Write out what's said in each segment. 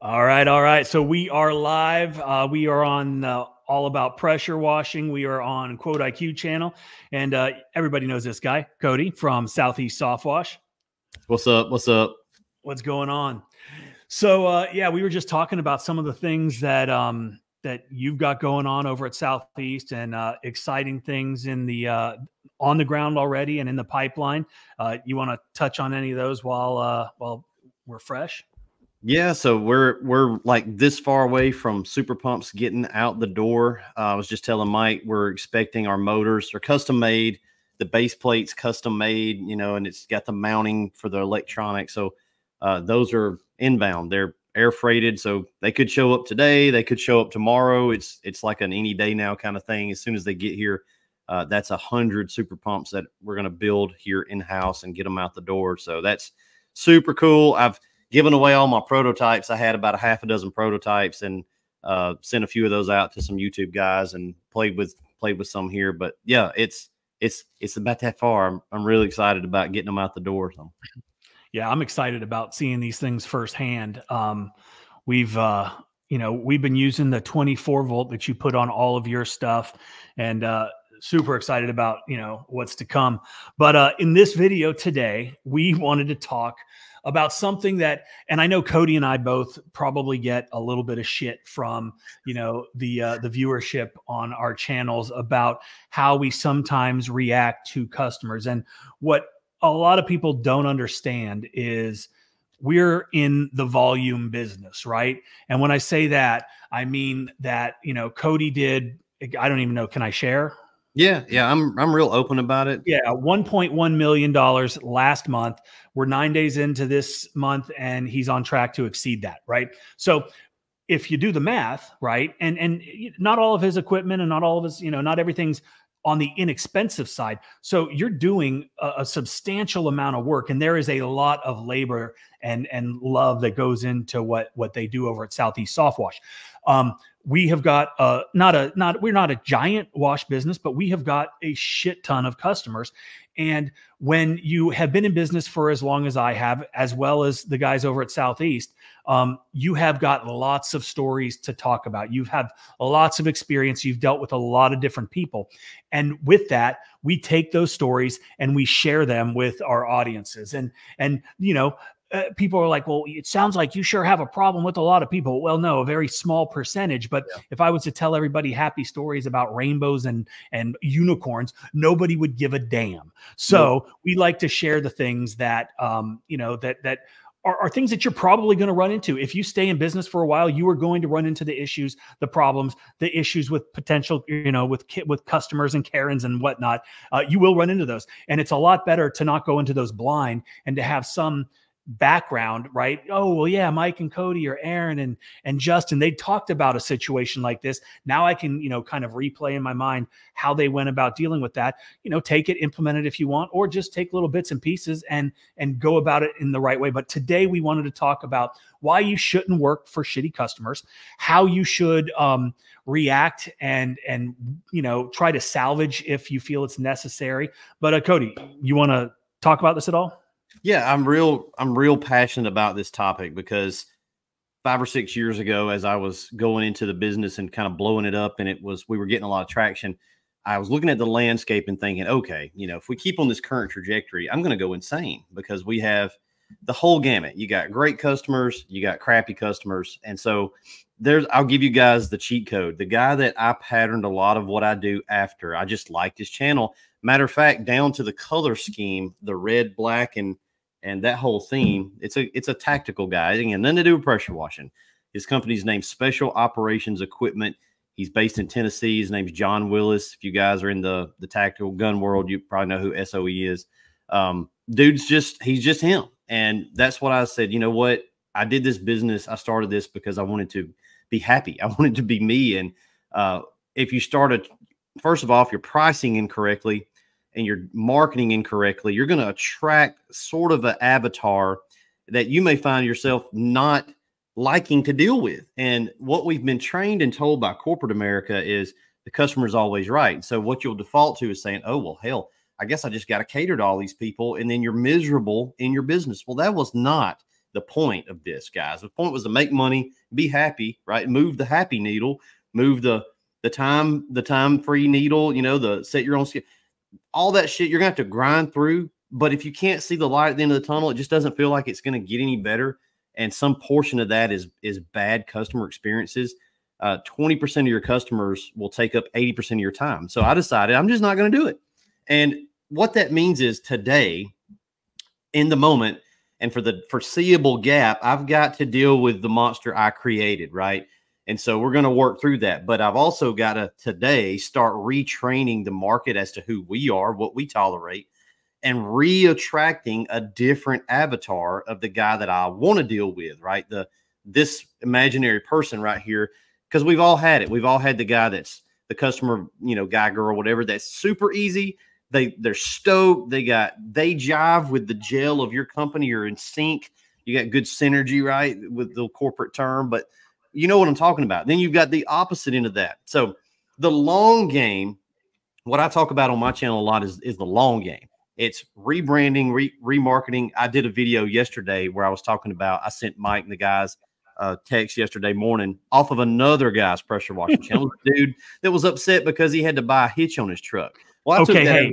All right, all right. So we are live. Uh, we are on uh, all about pressure washing. We are on Quote IQ channel, and uh, everybody knows this guy, Cody from Southeast Soft Wash. What's up? What's up? What's going on? So uh, yeah, we were just talking about some of the things that um, that you've got going on over at Southeast, and uh, exciting things in the uh, on the ground already and in the pipeline. you want to touch on any of those while while we're fresh? Yeah, so we're we're like this far away from super pumps getting out the door. Uh, I was just telling Mike we're expecting our motors are custom made, the base plates custom made, you know, and it's got the mounting for the electronics. So uh, those are inbound. They're air freighted, so they could show up today. They could show up tomorrow. It's it's like an any day now kind of thing. As soon as they get here, uh, that's a hundred super pumps that we're going to build here in house and get them out the door. So that's super cool. I've given away all my prototypes. I had about a half a dozen prototypes and uh, sent a few of those out to some YouTube guys and played with played with some here. But yeah, it's it's it's about that far. I'm I'm really excited about getting them out the door. So. Yeah, I'm excited about seeing these things firsthand. Um, we've uh, you know we've been using the 24 volt that you put on all of your stuff, and uh, super excited about you know what's to come. But uh, in this video today, we wanted to talk about something that and i know cody and i both probably get a little bit of shit from you know the uh, the viewership on our channels about how we sometimes react to customers. And what a lot of people don't understand is we're in the volume business right? And when i say that i mean that you know cody did i don't even know can i share yeah, yeah, I'm I'm real open about it. Yeah, 1.1 million dollars last month. We're 9 days into this month and he's on track to exceed that, right? So if you do the math, right? And and not all of his equipment and not all of his, you know, not everything's on the inexpensive side. So you're doing a, a, substantial amount of work, and there is a lot of labor and and love that goes into what what they do over at Southeast Softwash. Um, we have got uh, not a not we're not a giant wash business, but we have got a shit ton of customers. And when you have been in business for as long as I have, as well as the guys over at Southeast, um, you have got lots of stories to talk about. You've had lots of experience. You've dealt with a lot of different people. And with that, we take those stories and we share them with our audiences. And, and, you know, uh, people are like, well, it sounds like you sure have a problem with a lot of people. Well, no, a very small percentage. But yeah. if I was to tell everybody happy stories about rainbows and and unicorns, nobody would give a damn. So we like to share the things that um, you know that that are, are, things that you're probably going to run into. If you stay in business for a while, you are going to run into the issues, the problems, the issues with potential, you know, with with customers and Karens and whatnot. Uh, you will run into those, and it's a lot better to not go into those blind and to have some background, right? Oh, well, yeah, Mike and Cody or Aaron and and Justin, they talked about a situation like this. Now I can, you know, kind of replay in my mind how they went about dealing with that. You know, take it, implement it if you want, or just take little bits and pieces and and go about it in the right way. But today we wanted to talk about why you shouldn't work for shitty customers, how you should um, react and and you know try to salvage if you feel it's necessary. But uh, Cody, you want to talk about this at all? Yeah, I'm real I'm real passionate about this topic because 5 or 6 years ago as I was going into the business and kind of blowing it up and it was we were getting a lot of traction, I was looking at the landscape and thinking, okay, you know, if we keep on this current trajectory, I'm going to go insane because we have the whole gamut. You got great customers, you got crappy customers. And so there's I'll give you guys the cheat code. The guy that I patterned a lot of what I do after. I just liked his channel. Matter of fact, down to the color scheme, the red, black, and and that whole theme. It's a it's a tactical guy. Again, nothing to do with pressure washing. His company's named Special Operations Equipment. He's based in Tennessee. His name's John Willis. If you guys are in the the tactical gun world, you probably know who SOE is. Um, dude's just he's just him, and that's what I said. You know what? I did this business. I started this because I wanted to be happy. I wanted to be me. And uh, if you started, first of all, if you're pricing incorrectly, and you're marketing incorrectly, you're going to attract sort of an avatar that you may find yourself not liking to deal with. And what we've been trained and told by corporate America is the customer is always right. So what you'll default to is saying, oh, well, hell, I guess I just got to cater to all these people. And then you're miserable in your business. Well, that was not the point of this, guys. The point was to make money, be happy, right? Move the happy needle, move the the time the time free needle, you know, the set your own all that shit. You're gonna have to grind through. But if you can't see the light at the end of the tunnel, it just doesn't feel like it's gonna get any better. And some portion of that is is bad customer experiences. Uh, 20% of your customers will take up 80% of your time. So I decided I'm just not to do it. And what that means is today, in the moment, and for the foreseeable gap, I've got to deal with the monster I created, right? And so we're going to work through that. But I've also got to today start retraining the market as to who we are, what we tolerate, and re-attracting a different avatar of the guy that I want to deal with, right? The this imaginary person right here, because we've all had it. We've all had the guy that's the customer, you know, guy, girl, whatever, that's super easy they they're stoked. They got they jive with the gel of your company. You're in sync. You got good synergy, right, with the corporate term. But you know what I'm talking about. Then you've got the opposite end of that. So the long game, what I talk about on my channel a lot is is the long game. It's rebranding, re- remarketing. I did a video yesterday where I was talking about. I sent Mike and the guys uh, text yesterday morning off of another guy's pressure washing channel. Dude that was upset because he had to buy a hitch on his truck. Well, okay, hey,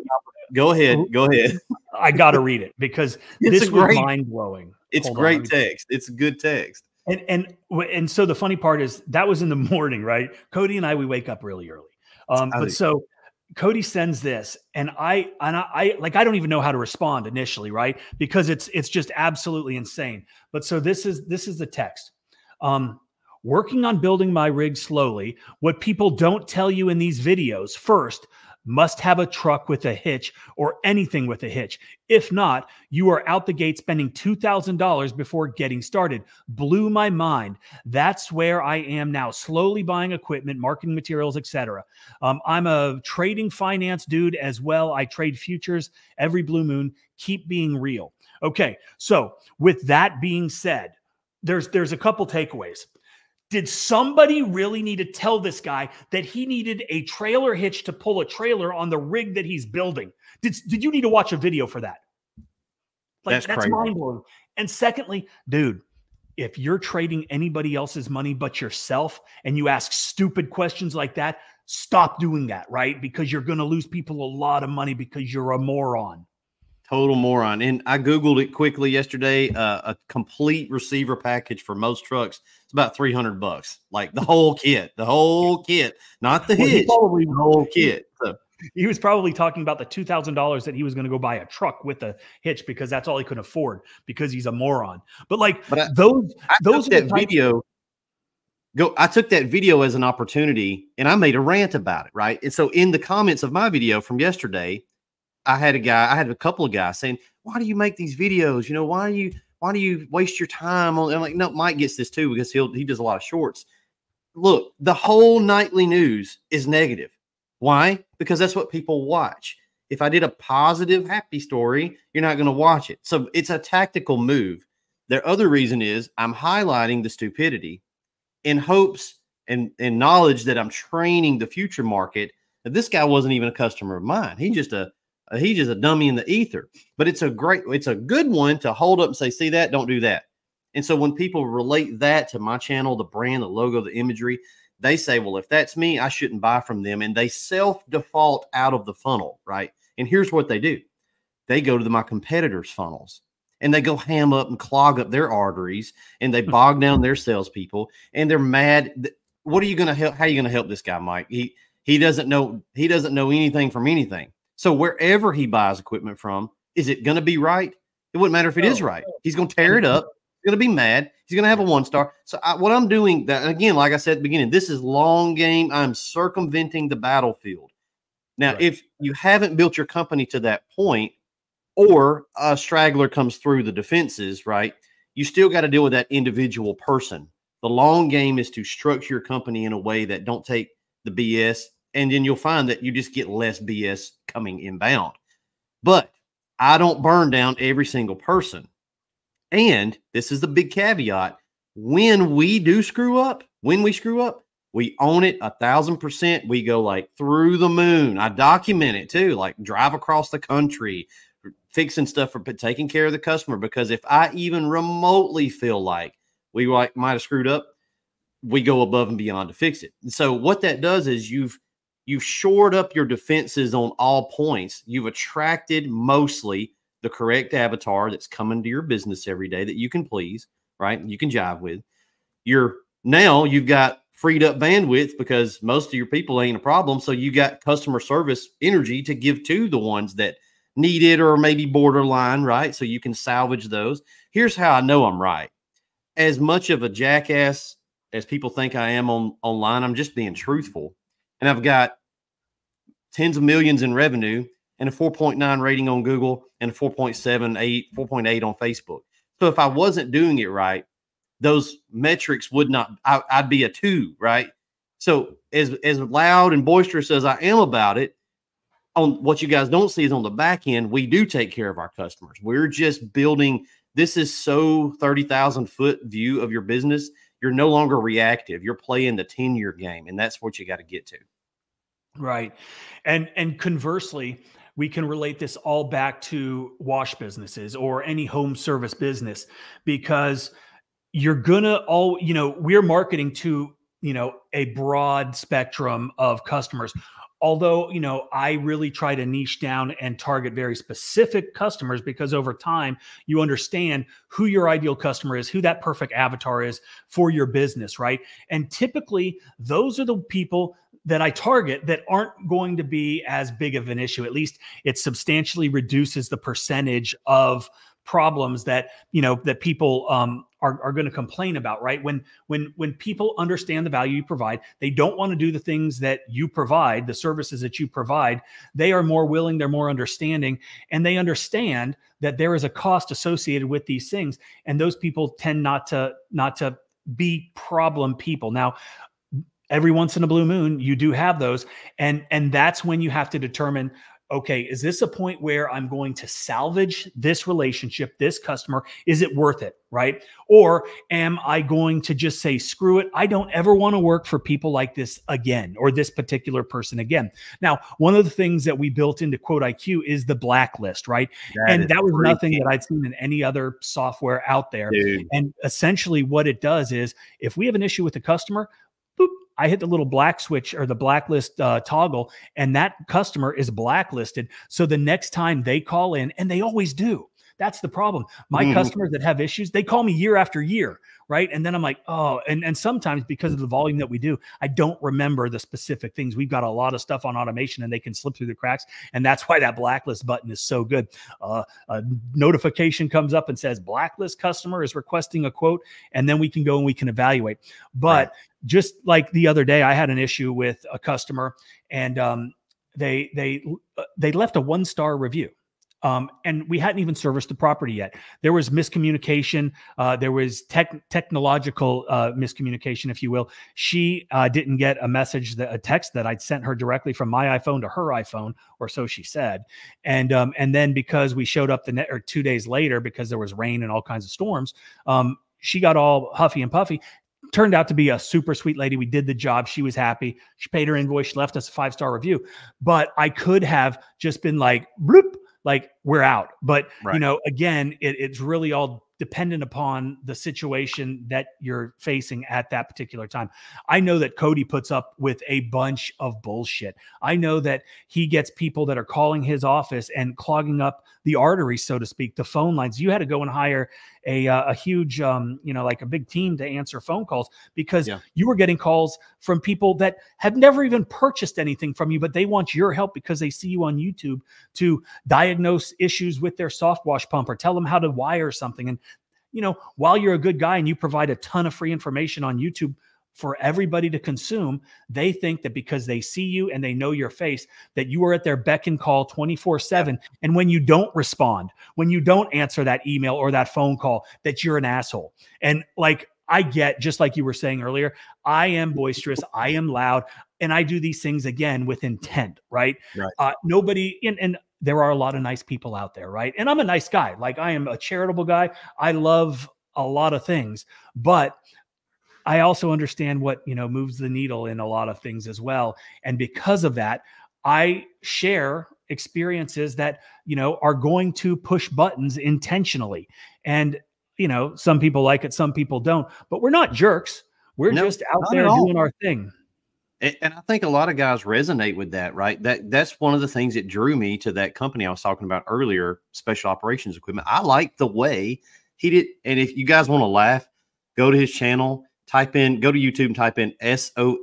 go ahead, go ahead. I got to read it because this was mind blowing. It's Hold great on. text. It's good text. And and and so the funny part is that was in the morning, right? Cody and I we wake up really early. Um, but so Cody sends this, and I and I, I, like I don't even know how to respond initially, right? Because it's it's just absolutely insane. But so this is this is the text. Um, working on building my rig slowly. What people don't tell you in these videos. First, must have a truck with a hitch or anything with a hitch. If not, you are out the gate spending $2,000 before getting started. Blew my mind. That's where I am now, slowly buying equipment, marketing materials, etc. Um, I'm a trading finance dude as well. I trade futures every blue moon. Keep being real. Okay, so with that being said, there's there's a couple takeaways. Did somebody really need to tell this guy that he needed a trailer hitch to pull a trailer on the rig that he's building? Did, did you need to watch a video for that? Like that's, that's mind blowing. And secondly, dude, if you're trading anybody else's money but yourself and you ask stupid questions like that, stop doing that, right? Because you're going to lose people a lot of money because you're a moron. Total moron. And I Googled it quickly yesterday. Uh, a complete receiver package for most trucks. It's about 300 bucks. Like the whole kit, the whole kit, not the well, hitch, probably, the whole kit. So, he was probably talking about the $2,000 that he was going to go buy a truck with a hitch because that's all he could afford because he's a moron. But like but I, those, I those that video. Go, I took that video as an opportunity and I made a rant about it, right? And so in the comments of my video from yesterday, I had a guy, I had a couple of guys saying, "Why do you make these videos? You know, why do you why do you waste your time on?" I'm like, no, Mike gets this too because he'll he does a lot of shorts. Look, the whole nightly news is negative. Why? Because that's what people watch. If I did a positive, happy story, you're not going to watch it. So it's a tactical move. The other reason is I'm highlighting the stupidity in hopes and, and knowledge that I'm training the future market. This guy wasn't even a customer of mine. He just a Uh, he's just a dummy in the ether. But it's a great, it's a good one to hold up and say, see that, don't do that. And so when people relate that to my channel, the brand, the logo, the imagery, they say, well, if that's me, I shouldn't buy from them. And they self default out of the funnel, right? And here's what they do they go to the, my competitors' funnels and they go ham up and clog up their arteries and they hmm. bog down their salespeople and they're mad. What are you going to help? How are you going to help this guy, Mike? He, he doesn't know, he doesn't know anything from anything. So wherever he buys equipment from, is it going to be right? It wouldn't matter if it is right. He's going to tear it up. He's going to be mad. He's going to have a one star. So I, what I'm doing, that again, like I said at the beginning, this is long game. I'm circumventing the battlefield. Now, right. if you haven't built your company to that point, or a straggler comes through the defenses, right? You still got to deal with that individual person. The long game is to structure your company in a way that don't take the BS and then you'll find that you just get less BS coming inbound. But I don't burn down every single person. And this is the big caveat when we do screw up, when we screw up, we own it a thousand percent. We go like through the moon. I document it too, like drive across the country, fixing stuff for taking care of the customer. Because if I even remotely feel like we might, might have screwed up, we go above and beyond to fix it. So what that does is you've you've shored up your defenses on all points. You've attracted mostly the correct avatar that's coming to your business every day that you can please, right? You can jive with. You're now you've got freed up bandwidth because most of your people ain't a problem. So you got customer service energy to give to the ones that need it or maybe borderline, right? So you can salvage those. Here's how I know I'm right. As much of a jackass as people think I am on online, I'm just being truthful. And I've got tens of millions in revenue and a 4.9 rating on Google and a 4.78, 4.8 on Facebook. So if I wasn't doing it right, those metrics would not, I, would be a two, right? So as as loud and boisterous as I am about it, on what you guys don't see is on the back end, we do take care of our customers. We're just building. This is so thirty thousand foot view of your business. You're no longer reactive. You're playing the ten year game, and that's what you got to get to. Right, and and conversely, we can relate this all back to wash businesses or any home service business because you're gonna all you know we're marketing to you know a broad spectrum of customers although you know i really try to niche down and target very specific customers because over time you understand who your ideal customer is who that perfect avatar is for your business right and typically those are the people that I target that aren't going to be as big of an issue. At least it substantially reduces the percentage of problems that you know that people um, are, are going to complain about right? When when when people understand the value you provide they don't want to do the things that you provide the services that you provide. They are more willing they're more understanding and they understand that there is a cost associated with these things and those people tend not to not to be problem people. Now every once in a blue moon you do have those and and that's when you have to determine okay is this a point where i'm going to salvage this relationship this customer? Is it worth it right? Or am i going to just say screw it i don't ever want to work for people like this again or this particular person again? Now one of the things that we built into quote iq is the blacklist right? That and that was nothing that i'd seen in any other software out there. Dude. and essentially what it does is if we have an issue with the customer boop, I hit the little black switch or the blacklist uh, toggle, and that customer is blacklisted. So the next time they call in, and they always do, that's the problem. My mm. customers that have issues, they call me year after year, right? And then I'm like, oh, and and sometimes because of the volume that we do, I don't remember the specific things. We've got a lot of stuff on automation, and they can slip through the cracks, and that's why that blacklist button is so good. Uh, a notification comes up and says blacklist customer is requesting a quote, and then we can go and we can evaluate. But right just like the other day, I had an issue with a customer, and um, they they uh, they left a one star review. Um, and we hadn't even serviced the property yet. There was miscommunication. Uh, there was tech, technological uh, miscommunication, if you will. She uh, didn't get a message, that, a text that I'd sent her directly from my iPhone to her iPhone, or so she said. And um, and then because we showed up the net or two days later because there was rain and all kinds of storms, um, she got all huffy and puffy turned out to be a super sweet lady. We did the job. She was happy. She paid her invoice. She left us a five star review. But I could have just been like, bloop, like we're out. But right. you know, again, it, it's really all dependent upon the situation that you're facing at that particular time. I know that Cody puts up with a bunch of bullshit. I know that he gets people that are calling his office and clogging up the arteries, so to speak, the phone lines. You had to go and hire a, uh, a huge, um, you know, like a big team to answer phone calls because yeah. you were getting calls from people that have never even purchased anything from you, but they want your help because they see you on YouTube to diagnose issues with their soft wash pump or tell them how to wire something. And you know, while you're a good guy and you provide a ton of free information on YouTube for everybody to consume, they think that because they see you and they know your face, that you are at their beck and call 24 7. And when you don't respond, when you don't answer that email or that phone call, that you're an asshole. And like, I get, just like you were saying earlier, I am boisterous, I am loud, and I do these things again with intent, right? right. Uh, nobody, and, and there are a lot of nice people out there, right? And I'm a nice guy. Like I am a charitable guy. I love a lot of things, but I also understand what, you know, moves the needle in a lot of things as well. And because of that, I share experiences that you know are going to push buttons intentionally and you know some people like it some people don't but we're not jerks. We're no, just out there doing our thing. And, and i think a lot of guys resonate with that right? That that's one of the things that drew me to that company i was talking about earlier special operations equipment. I like the way he did and if you guys want to laugh go to his channel type in go to youtube and type in soe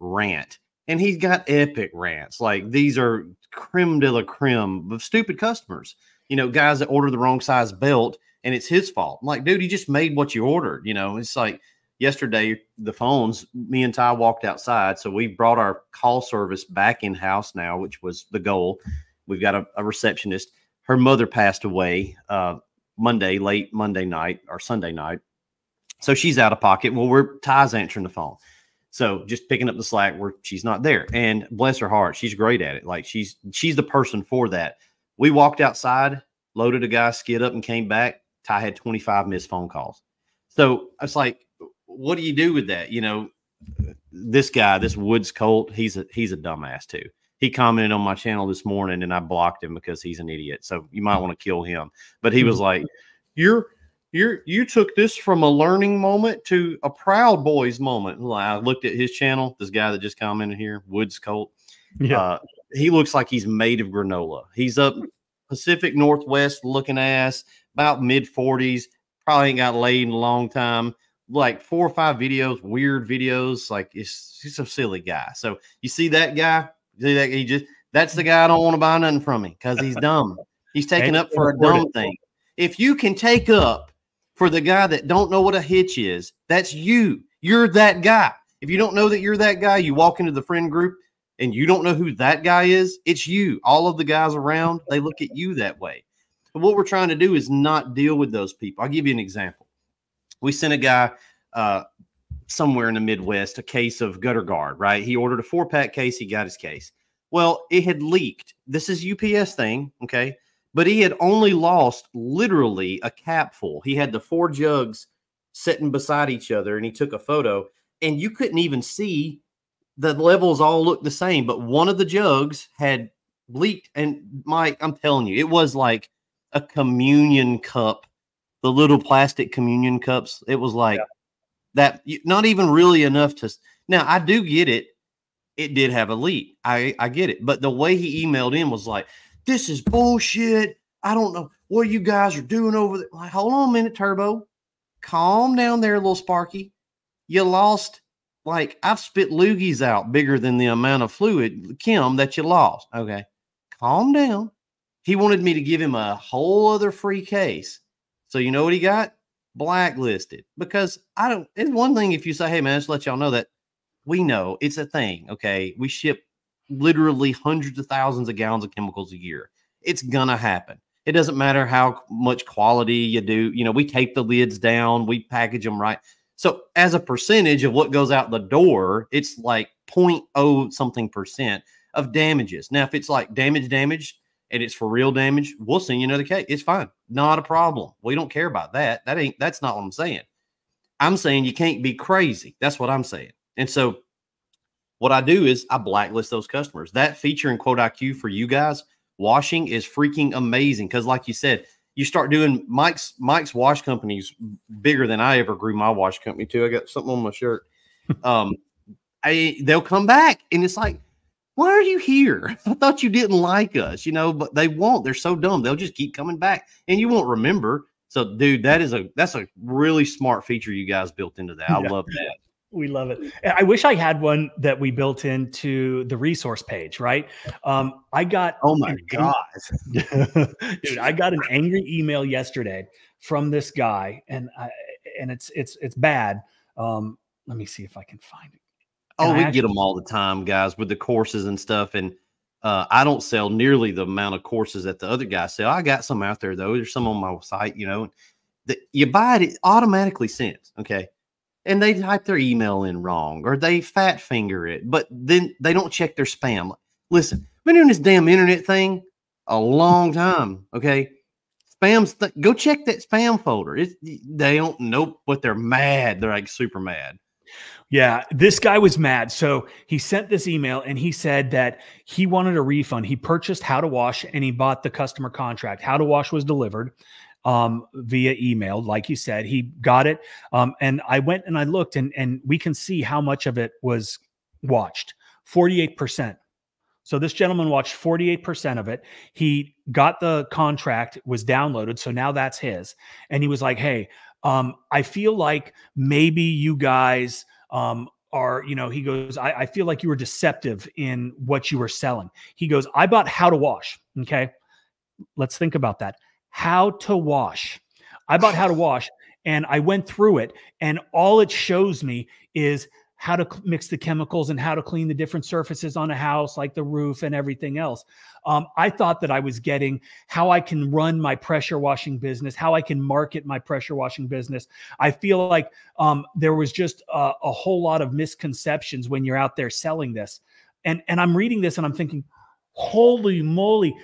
rant and he's got epic rants. Like these are creme de la creme of stupid customers. You know, guys that order the wrong size belt and it's his fault. I'm like, dude, he just made what you ordered. You know, it's like yesterday, the phones, me and Ty walked outside. So we brought our call service back in house now, which was the goal. We've got a, a receptionist. Her mother passed away uh, Monday, late Monday night or Sunday night. So she's out of pocket. Well, we're Ty's answering the phone. So just picking up the slack where she's not there. And bless her heart, she's great at it. Like she's she's the person for that. We walked outside, loaded a guy, skid up, and came back. Ty had 25 missed phone calls. So it's like, what do you do with that? You know, this guy, this Woods Colt, he's a he's a dumbass too. He commented on my channel this morning and I blocked him because he's an idiot. So you might want to kill him. But he was mm-hmm. like, You're you you took this from a learning moment to a proud boys moment. I looked at his channel. This guy that just commented here, Woods Colt. Yeah, uh, he looks like he's made of granola. He's up Pacific Northwest looking ass, about mid forties. Probably ain't got laid in a long time. Like four or five videos, weird videos. Like it's he's a silly guy. So you see that guy? See that he just that's the guy I don't want to buy nothing from him because he's dumb. He's taking up for a dumb thing. If you can take up for the guy that don't know what a hitch is. That's you. You're that guy. If you don't know that you're that guy, you walk into the friend group and you don't know who that guy is, it's you. All of the guys around, they look at you that way. But what we're trying to do is not deal with those people. I'll give you an example. We sent a guy uh, somewhere in the Midwest a case of gutter guard, right? He ordered a four pack case, he got his case. Well, it had leaked. This is UPS thing, okay? But he had only lost literally a capful. He had the four jugs sitting beside each other and he took a photo and you couldn't even see the levels all looked the same, but one of the jugs had leaked. And Mike, I'm telling you, it was like a communion cup, the little plastic communion cups. It was like yeah. that, not even really enough to. Now, I do get it. It did have a leak. I, I get it. But the way he emailed in was like, this is bullshit. I don't know what you guys are doing over there. Like, hold on a minute, Turbo. Calm down there, little Sparky. You lost, like, I've spit loogies out bigger than the amount of fluid, Kim, that you lost. Okay. Calm down. He wanted me to give him a whole other free case. So, you know what he got? Blacklisted. Because I don't, it's one thing if you say, hey, man, just let y'all know that we know it's a thing. Okay. We ship literally hundreds of thousands of gallons of chemicals a year. It's gonna happen. It doesn't matter how much quality you do. You know, we tape the lids down, we package them right. So as a percentage of what goes out the door, it's like 0.0 something percent of damages. Now, if it's like damage, damage, and it's for real damage, we'll send you another case. It's fine. Not a problem. We don't care about that. That ain't that's not what I'm saying. I'm saying you can't be crazy. That's what I'm saying. And so what I do is I blacklist those customers. That feature in Quote IQ for you guys, washing is freaking amazing. Because, like you said, you start doing Mike's Mike's wash companies bigger than I ever grew my wash company to. I got something on my shirt. Um, I they'll come back and it's like, why are you here? I thought you didn't like us, you know, but they won't. They're so dumb. They'll just keep coming back and you won't remember. So, dude, that is a that's a really smart feature you guys built into that. I yeah. love that. We love it. I wish I had one that we built into the resource page, right? Um, I got oh my god, dude! I got an angry email yesterday from this guy, and I, and it's it's it's bad. Um, let me see if I can find it. oh, we actually, get them all the time, guys, with the courses and stuff. And uh, I don't sell nearly the amount of courses that the other guys sell. I got some out there though. There's some on my site, you know. That you buy it, it automatically sends. Okay and they type their email in wrong or they fat finger it, but then they don't check their spam. Listen, I've been doing this damn internet thing a long time. Okay. Spams, go check that spam folder. It's, they don't know what they're mad. They're like super mad. Yeah, this guy was mad. So he sent this email and he said that he wanted a refund. He purchased How to Wash and he bought the customer contract. How to Wash was delivered um, via email, like you said. He got it, um, and I went and I looked, and and we can see how much of it was watched. Forty eight percent. So this gentleman watched 48% of it. He got the contract, was downloaded. So now that's his. And he was like, Hey, um, I feel like maybe you guys um, are, you know, he goes, I, I feel like you were deceptive in what you were selling. He goes, I bought how to wash. Okay. Let's think about that. How to wash. I bought how to wash and I went through it, and all it shows me is how to mix the chemicals and how to clean the different surfaces on a house, like the roof and everything else. Um, I thought that I was getting how I can run my pressure washing business, how I can market my pressure washing business. I feel like um, there was just a, a whole lot of misconceptions when you're out there selling this. And, and I'm reading this and I'm thinking, holy moly,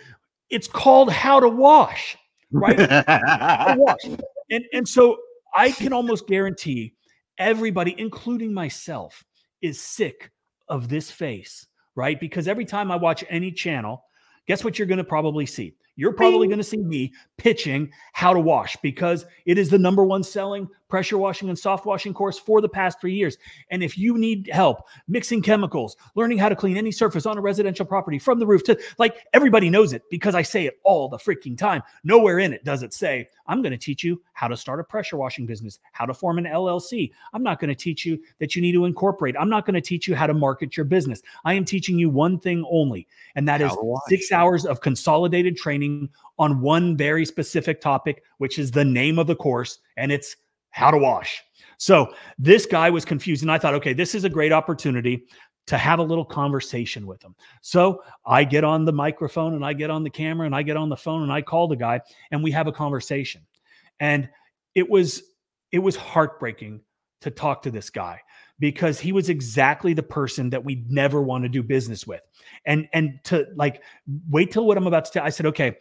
it's called How to Wash, right? to wash. And, and so I can almost guarantee everybody, including myself, is sick of this face, right? Because every time I watch any channel, guess what you're going to probably see? You're probably going to see me pitching how to wash because it is the number one selling pressure washing and soft washing course for the past three years. And if you need help mixing chemicals, learning how to clean any surface on a residential property from the roof to like everybody knows it because I say it all the freaking time. Nowhere in it does it say, I'm going to teach you how to start a pressure washing business, how to form an LLC. I'm not going to teach you that you need to incorporate. I'm not going to teach you how to market your business. I am teaching you one thing only, and that how is six hours of consolidated training on one very specific topic, which is the name of the course, and it's how to wash. So this guy was confused, and I thought, okay, this is a great opportunity to have a little conversation with him. So I get on the microphone and I get on the camera and I get on the phone and I call the guy and we have a conversation. And it was it was heartbreaking to talk to this guy because he was exactly the person that we never want to do business with. And and to like wait till what I'm about to tell. I said, okay,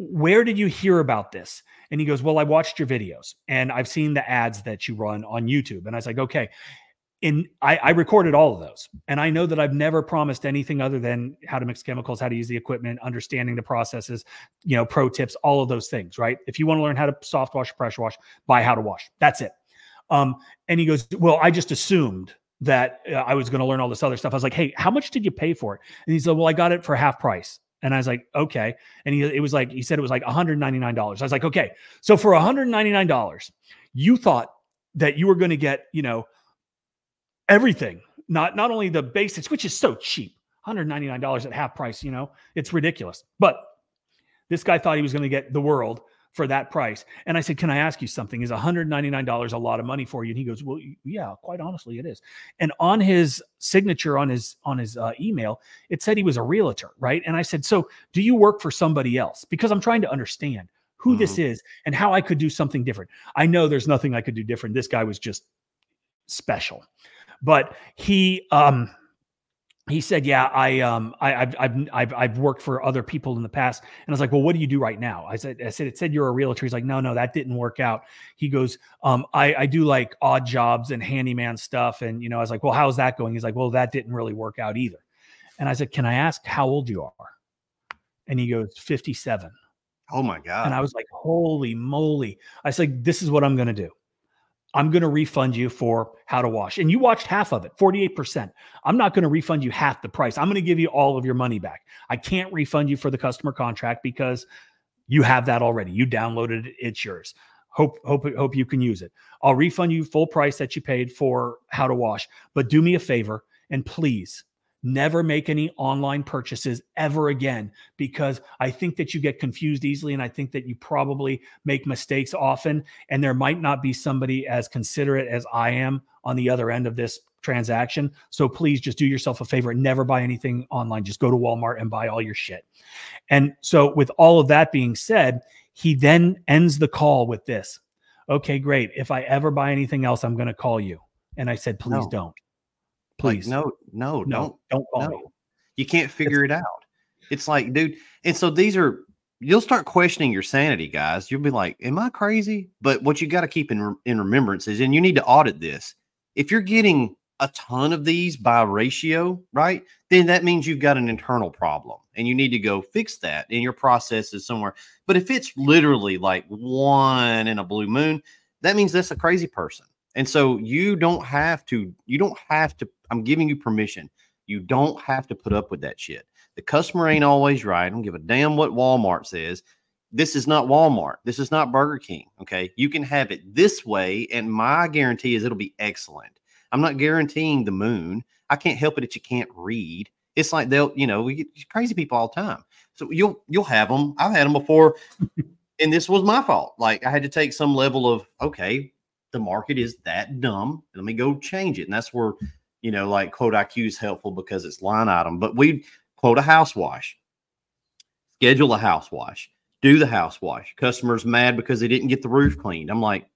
where did you hear about this? And he goes, Well, I watched your videos and I've seen the ads that you run on YouTube. And I was like, Okay. And I, I recorded all of those. And I know that I've never promised anything other than how to mix chemicals, how to use the equipment, understanding the processes, you know, pro tips, all of those things, right? If you want to learn how to soft wash, pressure wash, buy how to wash. That's it. Um, and he goes, Well, I just assumed that uh, I was going to learn all this other stuff. I was like, Hey, how much did you pay for it? And he said, Well, I got it for half price. And I was like, okay. And he it was like, he said it was like $199. I was like, okay. So for $199, you thought that you were going to get, you know, everything, not not only the basics, which is so cheap. $199 at half price, you know, it's ridiculous. But this guy thought he was going to get the world for that price. And I said, Can I ask you something? Is $199 a lot of money for you? And he goes, Well, yeah, quite honestly, it is. And on his signature on his on his uh, email, it said he was a realtor, right? And I said, So do you work for somebody else? Because I'm trying to understand who mm-hmm. this is and how I could do something different. I know there's nothing I could do different. This guy was just special. But he um he said, "Yeah, I um I, have I've I've I've worked for other people in the past." And I was like, "Well, what do you do right now?" I said, "I said it said you're a realtor." He's like, "No, no, that didn't work out." He goes, "Um, I I do like odd jobs and handyman stuff." And you know, I was like, "Well, how's that going?" He's like, "Well, that didn't really work out either." And I said, "Can I ask how old you are?" And he goes, "57." Oh my god! And I was like, "Holy moly!" I said, "This is what I'm going to do." I'm going to refund you for how to wash. And you watched half of it, 48%. I'm not going to refund you half the price. I'm going to give you all of your money back. I can't refund you for the customer contract because you have that already. You downloaded it, it's yours. Hope hope hope you can use it. I'll refund you full price that you paid for how to wash. But do me a favor and please never make any online purchases ever again because I think that you get confused easily and I think that you probably make mistakes often and there might not be somebody as considerate as I am on the other end of this transaction. So please just do yourself a favor and never buy anything online. Just go to Walmart and buy all your shit. And so with all of that being said, he then ends the call with this. Okay, great. If I ever buy anything else, I'm going to call you. And I said, please no. don't. Please. Like, no, no, no, don't, don't call no. me. You can't figure it out. It's like, dude, and so these are you'll start questioning your sanity, guys. You'll be like, "Am I crazy?" But what you got to keep in in remembrance is, and you need to audit this. If you're getting a ton of these by ratio, right? Then that means you've got an internal problem and you need to go fix that in your processes somewhere. But if it's literally like one in a blue moon, that means that's a crazy person. And so you don't have to, you don't have to, I'm giving you permission. You don't have to put up with that shit. The customer ain't always right. I don't give a damn what Walmart says. This is not Walmart. This is not Burger King. Okay. You can have it this way. And my guarantee is it'll be excellent. I'm not guaranteeing the moon. I can't help it that you can't read. It's like they'll, you know, we get crazy people all the time. So you'll you'll have them. I've had them before, and this was my fault. Like I had to take some level of okay, the market is that dumb. Let me go change it, and that's where you know, like quote IQ is helpful because it's line item. But we quote a house wash, schedule a house wash, do the house wash. Customers mad because they didn't get the roof cleaned. I'm like,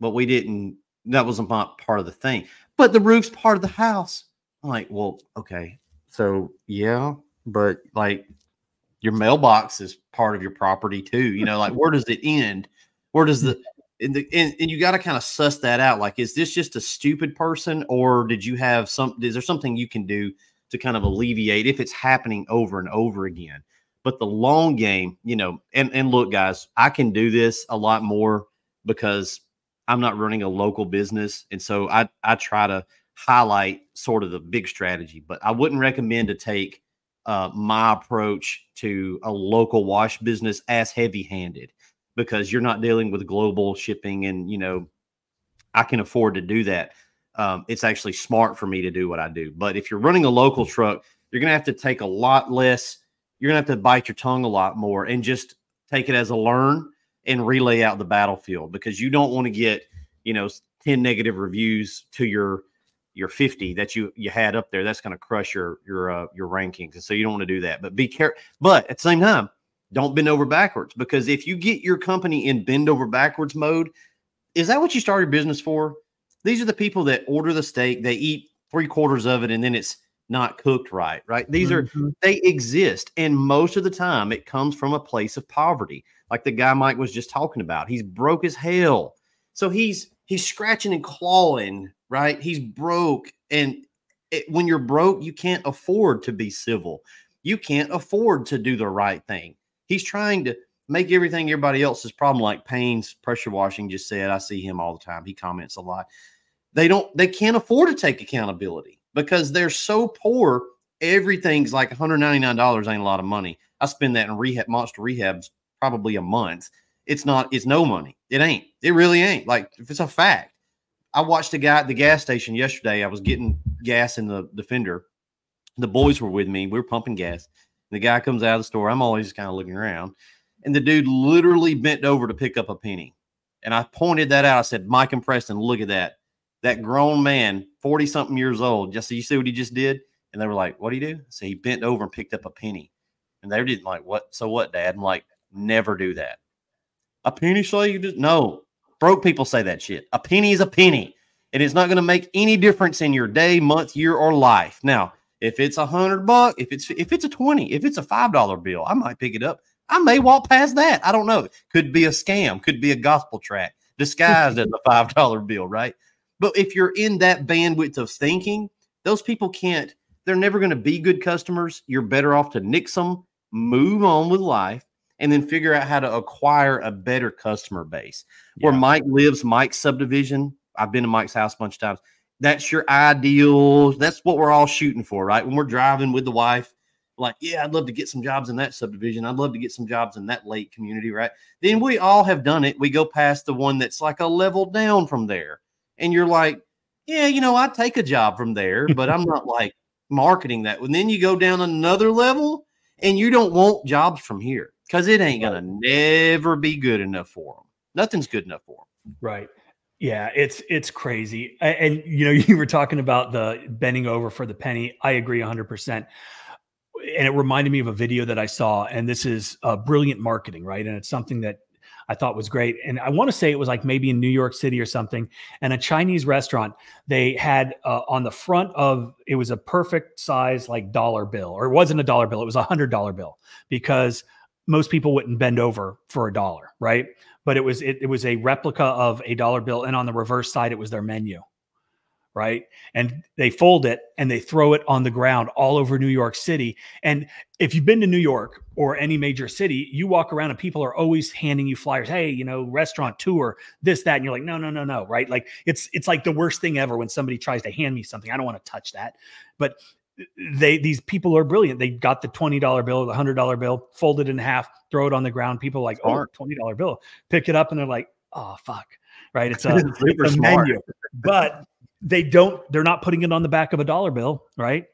but we didn't that wasn't part of the thing. But the roof's part of the house. I'm like, well, okay. So yeah, but like your mailbox is part of your property too. You know, like where does it end? Where does the and, the, and, and you got to kind of suss that out. Like, is this just a stupid person, or did you have some? Is there something you can do to kind of alleviate if it's happening over and over again? But the long game, you know, and and look, guys, I can do this a lot more because I'm not running a local business, and so I I try to highlight sort of the big strategy. But I wouldn't recommend to take uh, my approach to a local wash business as heavy handed because you're not dealing with global shipping, and you know I can afford to do that. Um, it's actually smart for me to do what I do. But if you're running a local truck, you're going to have to take a lot less. You're going to have to bite your tongue a lot more and just take it as a learn and relay out the battlefield because you don't want to get you know 10 negative reviews to your your 50 that you you had up there that's going to crush your your uh, your rankings and so you don't want to do that but be careful but at the same time don't bend over backwards because if you get your company in bend over backwards mode is that what you started business for these are the people that order the steak they eat three quarters of it and then it's not cooked right right these mm-hmm. are they exist and most of the time it comes from a place of poverty like the guy Mike was just talking about. He's broke as hell. So he's he's scratching and clawing, right? He's broke. And it, when you're broke, you can't afford to be civil. You can't afford to do the right thing. He's trying to make everything everybody else's problem, like Payne's pressure washing just said. I see him all the time. He comments a lot. They don't, they can't afford to take accountability because they're so poor. Everything's like $199 ain't a lot of money. I spend that in rehab, monster rehabs probably a month. It's not, it's no money. It ain't. It really ain't. Like, if it's a fact. I watched a guy at the gas station yesterday. I was getting gas in the Defender. The boys were with me. We were pumping gas. The guy comes out of the store. I'm always kind of looking around. And the dude literally bent over to pick up a penny. And I pointed that out. I said, Mike and Preston, look at that. That grown man, 40 something years old. Just you see what he just did? And they were like, What do you do? So he bent over and picked up a penny. And they didn't like, What? So what, Dad? I'm like, Never do that. A penny say you just no. Broke people say that shit. A penny is a penny, and it's not going to make any difference in your day, month, year, or life. Now, if it's a hundred buck, if it's if it's a twenty, if it's a five dollar bill, I might pick it up. I may walk past that. I don't know. Could be a scam. Could be a gospel tract disguised as a five dollar bill, right? But if you're in that bandwidth of thinking, those people can't. They're never going to be good customers. You're better off to nix them, move on with life, and then figure out how to acquire a better customer base. Yeah. Where Mike lives, Mike's subdivision. I've been to Mike's house a bunch of times. That's your ideal. That's what we're all shooting for, right? When we're driving with the wife, like, yeah, I'd love to get some jobs in that subdivision. I'd love to get some jobs in that lake community, right? Then we all have done it. We go past the one that's like a level down from there. And you're like, yeah, you know, I'd take a job from there, but I'm not like marketing that. And then you go down another level and you don't want jobs from here because it ain't gonna never be good enough for them. Nothing's good enough for them. Right. Yeah, it's it's crazy. And, and you know, you were talking about the bending over for the penny. I agree 100%. And it reminded me of a video that I saw and this is uh, brilliant marketing, right? And it's something that I thought was great. And I want to say it was like maybe in New York City or something. And a Chinese restaurant, they had uh, on the front of it was a perfect size like dollar bill, or it wasn't a dollar bill, it was a hundred dollar bill because most people wouldn't bend over for a dollar, right? But it was it, it was a replica of a dollar bill, and on the reverse side, it was their menu right? And they fold it and they throw it on the ground all over New York City. And if you've been to New York or any major city, you walk around and people are always handing you flyers. Hey, you know, restaurant tour, this, that, and you're like, no, no, no, no, right? Like it's it's like the worst thing ever when somebody tries to hand me something. I don't want to touch that, but they these people are brilliant. They got the twenty dollar bill, the hundred dollar bill, fold it in half, throw it on the ground. People like, oh, twenty dollar bill, pick it up, and they're like, oh fuck, right? It's a, it's a menu, but they don't they're not putting it on the back of a dollar bill right?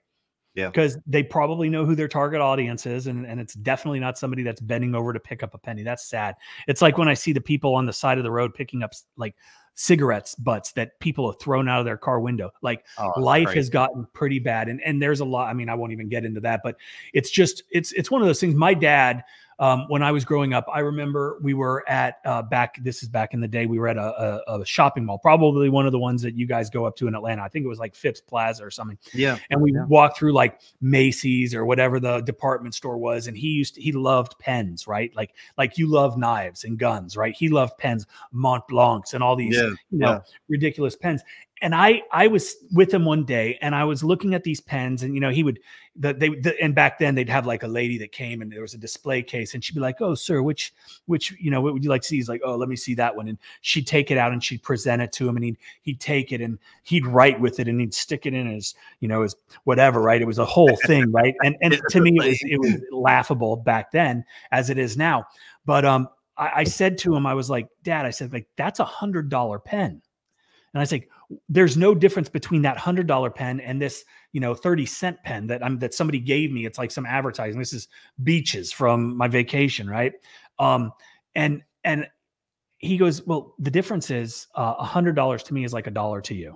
Yeah. Because they probably know who their target audience is and, and it's definitely not somebody that's bending over to pick up a penny. That's sad. It's like when i see the people on the side of the road picking up like cigarettes butts that people have thrown out of their car window like oh, life crazy. has gotten pretty bad and and there's a lot i mean i won't even get into that but it's just it's it's one of those things my dad um, when I was growing up, I remember we were at uh, back. This is back in the day. We were at a, a, a, shopping mall, probably one of the ones that you guys go up to in Atlanta. I think it was like Phipps Plaza or something. Yeah. And we yeah. walked through like Macy's or whatever the department store was, and he used to, he loved pens, right? Like like you love knives and guns, right? He loved pens, Mont Blancs, and all these yeah. you know yeah. ridiculous pens and I I was with him one day and I was looking at these pens and you know he would the, they the, and back then they'd have like a lady that came and there was a display case and she'd be like oh sir which which you know what would you like to see? He's like oh let me see that one. And she'd take it out and she'd present it to him and he'd he'd take it and he'd write with it and he'd stick it in his you know his whatever right? It was a whole thing right? And and to me it was it was laughable back then as it is now. But um I, I said to him I was like dad I said like that's a hundred dollar pen. And I was like there's no difference between that hundred dollar pen and this, you know, 30 cent pen that I'm that somebody gave me. It's like some advertising. This is beaches from my vacation, right? Um, and and he goes, Well, the difference is uh, a hundred dollars to me is like a dollar to you.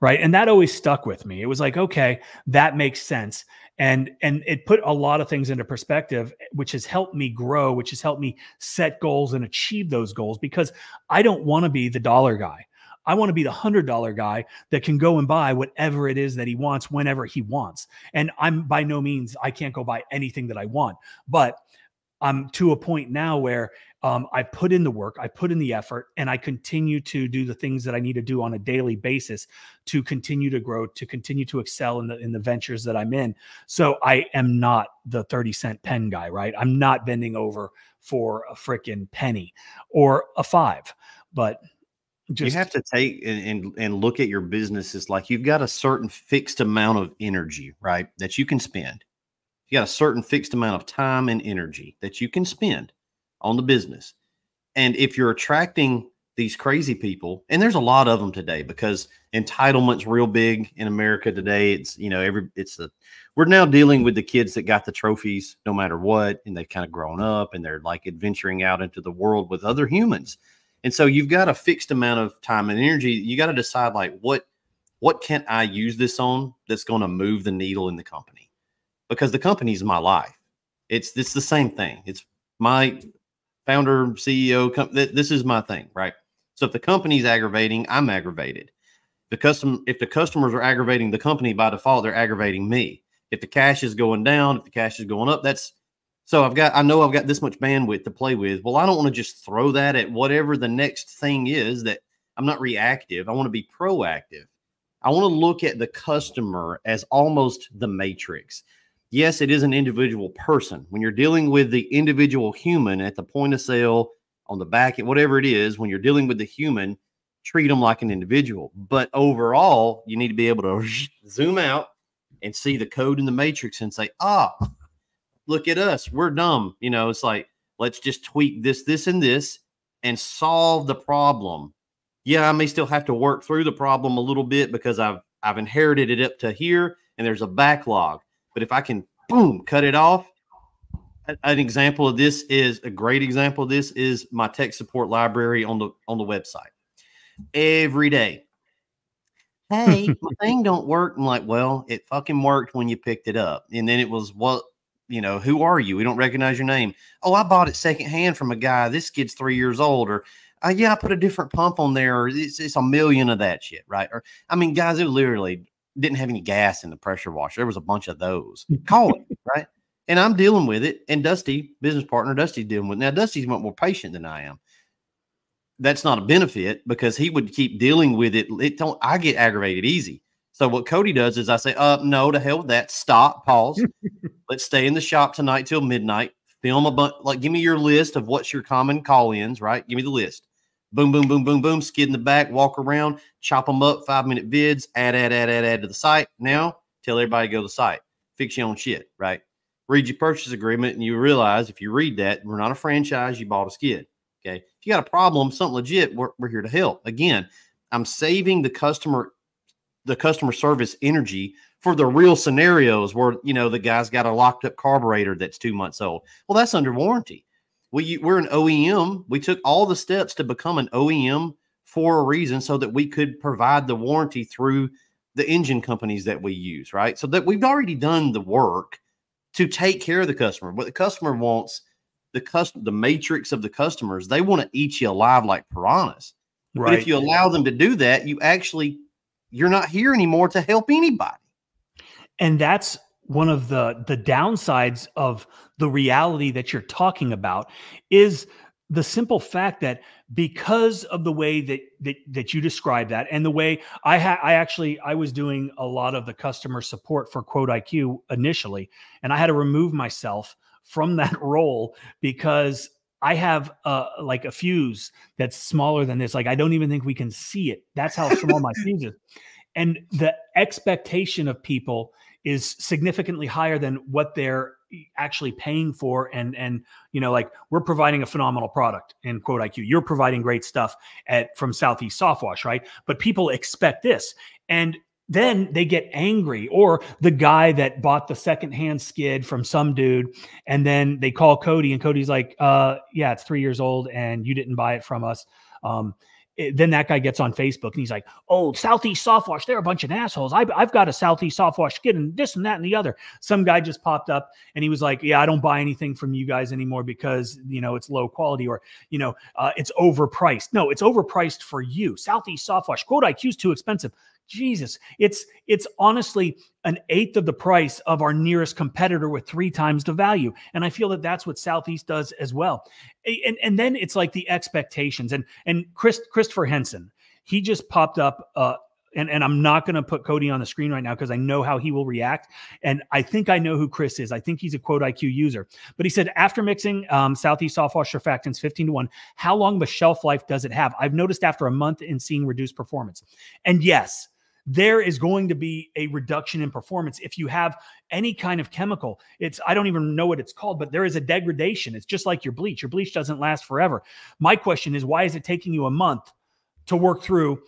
Right. And that always stuck with me. It was like, okay, that makes sense. And and it put a lot of things into perspective, which has helped me grow, which has helped me set goals and achieve those goals because I don't want to be the dollar guy. I want to be the hundred dollar guy that can go and buy whatever it is that he wants whenever he wants. And I'm by no means I can't go buy anything that I want, but I'm to a point now where um, I put in the work, I put in the effort, and I continue to do the things that I need to do on a daily basis to continue to grow, to continue to excel in the in the ventures that I'm in. So I am not the 30 cent pen guy, right? I'm not bending over for a freaking penny or a five, but just, you have to take and, and, and look at your businesses like you've got a certain fixed amount of energy, right? That you can spend. You got a certain fixed amount of time and energy that you can spend on the business. And if you're attracting these crazy people, and there's a lot of them today because entitlement's real big in America today. It's you know every it's the we're now dealing with the kids that got the trophies no matter what, and they've kind of grown up and they're like adventuring out into the world with other humans and so you've got a fixed amount of time and energy. You got to decide like what what can I use this on that's going to move the needle in the company? Because the company is my life. It's it's the same thing. It's my founder, CEO. this is my thing, right? So if the company's aggravating, I'm aggravated. The custom, if the customers are aggravating the company by default, they're aggravating me. If the cash is going down, if the cash is going up, that's so I've got, I know I've got this much bandwidth to play with. Well, I don't want to just throw that at whatever the next thing is that I'm not reactive. I want to be proactive. I want to look at the customer as almost the matrix. Yes, it is an individual person. When you're dealing with the individual human at the point of sale, on the back, whatever it is, when you're dealing with the human, treat them like an individual. But overall, you need to be able to zoom out and see the code in the matrix and say, ah, look at us, we're dumb. You know, it's like, let's just tweak this, this, and this and solve the problem. Yeah, I may still have to work through the problem a little bit because I've I've inherited it up to here and there's a backlog. But if I can boom, cut it off, an example of this is a great example of this is my tech support library on the on the website. Every day. Hey, my thing don't work. I'm like, well, it fucking worked when you picked it up. And then it was what you know, who are you? We don't recognize your name. Oh, I bought it secondhand from a guy. This kid's three years old. Or, uh, yeah, I put a different pump on there. Or it's, it's a million of that shit, right? Or, I mean, guys, it literally didn't have any gas in the pressure washer. There was a bunch of those. Call it, right? And I'm dealing with it. And Dusty, business partner, Dusty's dealing with it. Now, Dusty's much more patient than I am. that's not a benefit because he would keep dealing with it. It don't. I get aggravated easy. So what Cody does is I say, uh, no, to hell with that. Stop. Pause. Let's stay in the shop tonight till midnight. Film a bunch. Like, give me your list of what's your common call-ins. Right. Give me the list. Boom, boom, boom, boom, boom. Skid in the back. Walk around. Chop them up. Five minute vids. Add, add, add, add, add to the site. Now tell everybody to go to the site. Fix your own shit. Right. Read your purchase agreement, and you realize if you read that, we're not a franchise. You bought a skid. Okay. If you got a problem, something legit, we're, we're here to help. Again, I'm saving the customer the customer service energy for the real scenarios where you know the guy's got a locked up carburetor that's two months old. Well, that's under warranty. We we're an OEM. We took all the steps to become an OEM for a reason, so that we could provide the warranty through the engine companies that we use, right? So that we've already done the work to take care of the customer. What the customer wants, the custom, the matrix of the customers, they want to eat you alive like piranhas. Right. But if you allow them to do that, you actually you're not here anymore to help anybody. And that's one of the the downsides of the reality that you're talking about is the simple fact that because of the way that that, that you describe that and the way I had I actually I was doing a lot of the customer support for quote IQ initially and I had to remove myself from that role because I have uh, like a fuse that's smaller than this. Like I don't even think we can see it. That's how small my fuse is. And the expectation of people is significantly higher than what they're actually paying for. And and you know, like we're providing a phenomenal product in quote IQ. You're providing great stuff at from Southeast Softwash, right? But people expect this. And then they get angry or the guy that bought the secondhand skid from some dude and then they call cody and cody's like uh yeah it's three years old and you didn't buy it from us. Um it, then that guy gets on facebook and he's like oh southeast softwash they're a bunch of assholes. I've, I've got a southeast softwash skid and this and that and the other. Some guy just popped up and he was like yeah i don't buy anything from you guys anymore because you know it's low quality or you know uh, it's overpriced. No it's overpriced for you. Southeast softwash quote iq's too expensive Jesus, it's it's honestly an eighth of the price of our nearest competitor with three times the value, and I feel that that's what Southeast does as well. And and then it's like the expectations and and Chris Christopher Henson, he just popped up. Uh, and, and I'm not going to put Cody on the screen right now because I know how he will react. And I think I know who Chris is. I think he's a quote IQ user. But he said, after mixing um, Southeast Softwash surfactants 15 to 1, how long of a shelf life does it have? I've noticed after a month in seeing reduced performance. And yes, there is going to be a reduction in performance if you have any kind of chemical. It's I don't even know what it's called, but there is a degradation. It's just like your bleach. Your bleach doesn't last forever. My question is why is it taking you a month to work through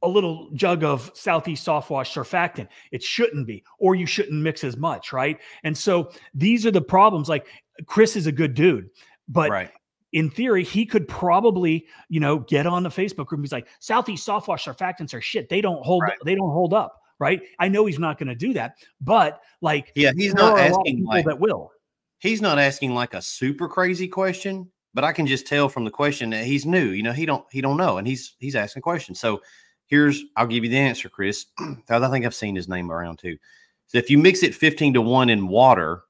a little jug of Southeast Softwash surfactant. It shouldn't be, or you shouldn't mix as much, right? And so these are the problems. Like Chris is a good dude, but right in theory, he could probably, you know, get on the Facebook group. He's like, Southeast softwash surfactants are shit. They don't hold. Right. They don't hold up. Right. I know he's not going to do that, but like, yeah, he's not asking like that will. He's not asking like a super crazy question, but I can just tell from the question that he's new. You know, he don't he don't know, and he's he's asking questions. So here's I'll give you the answer, Chris. I think I've seen his name around too. So if you mix it 15 to 1 in water,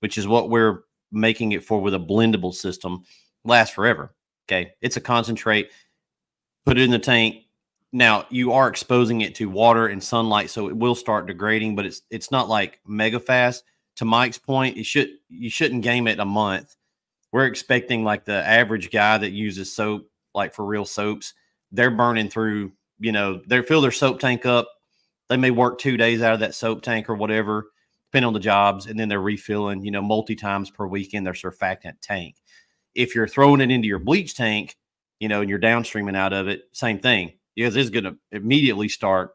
which is what we're making it for with a blendable system, last forever. Okay. It's a concentrate. Put it in the tank. Now you are exposing it to water and sunlight, so it will start degrading, but it's it's not like mega fast. To Mike's point, it should you shouldn't game it a month. We're expecting like the average guy that uses soap, like for real soaps, they're burning through, you know, they fill their soap tank up. They may work two days out of that soap tank or whatever, depending on the jobs, and then they're refilling, you know, multi times per weekend their surfactant tank if you're throwing it into your bleach tank, you know, and you're downstreaming out of it, same thing. Because it's going to immediately start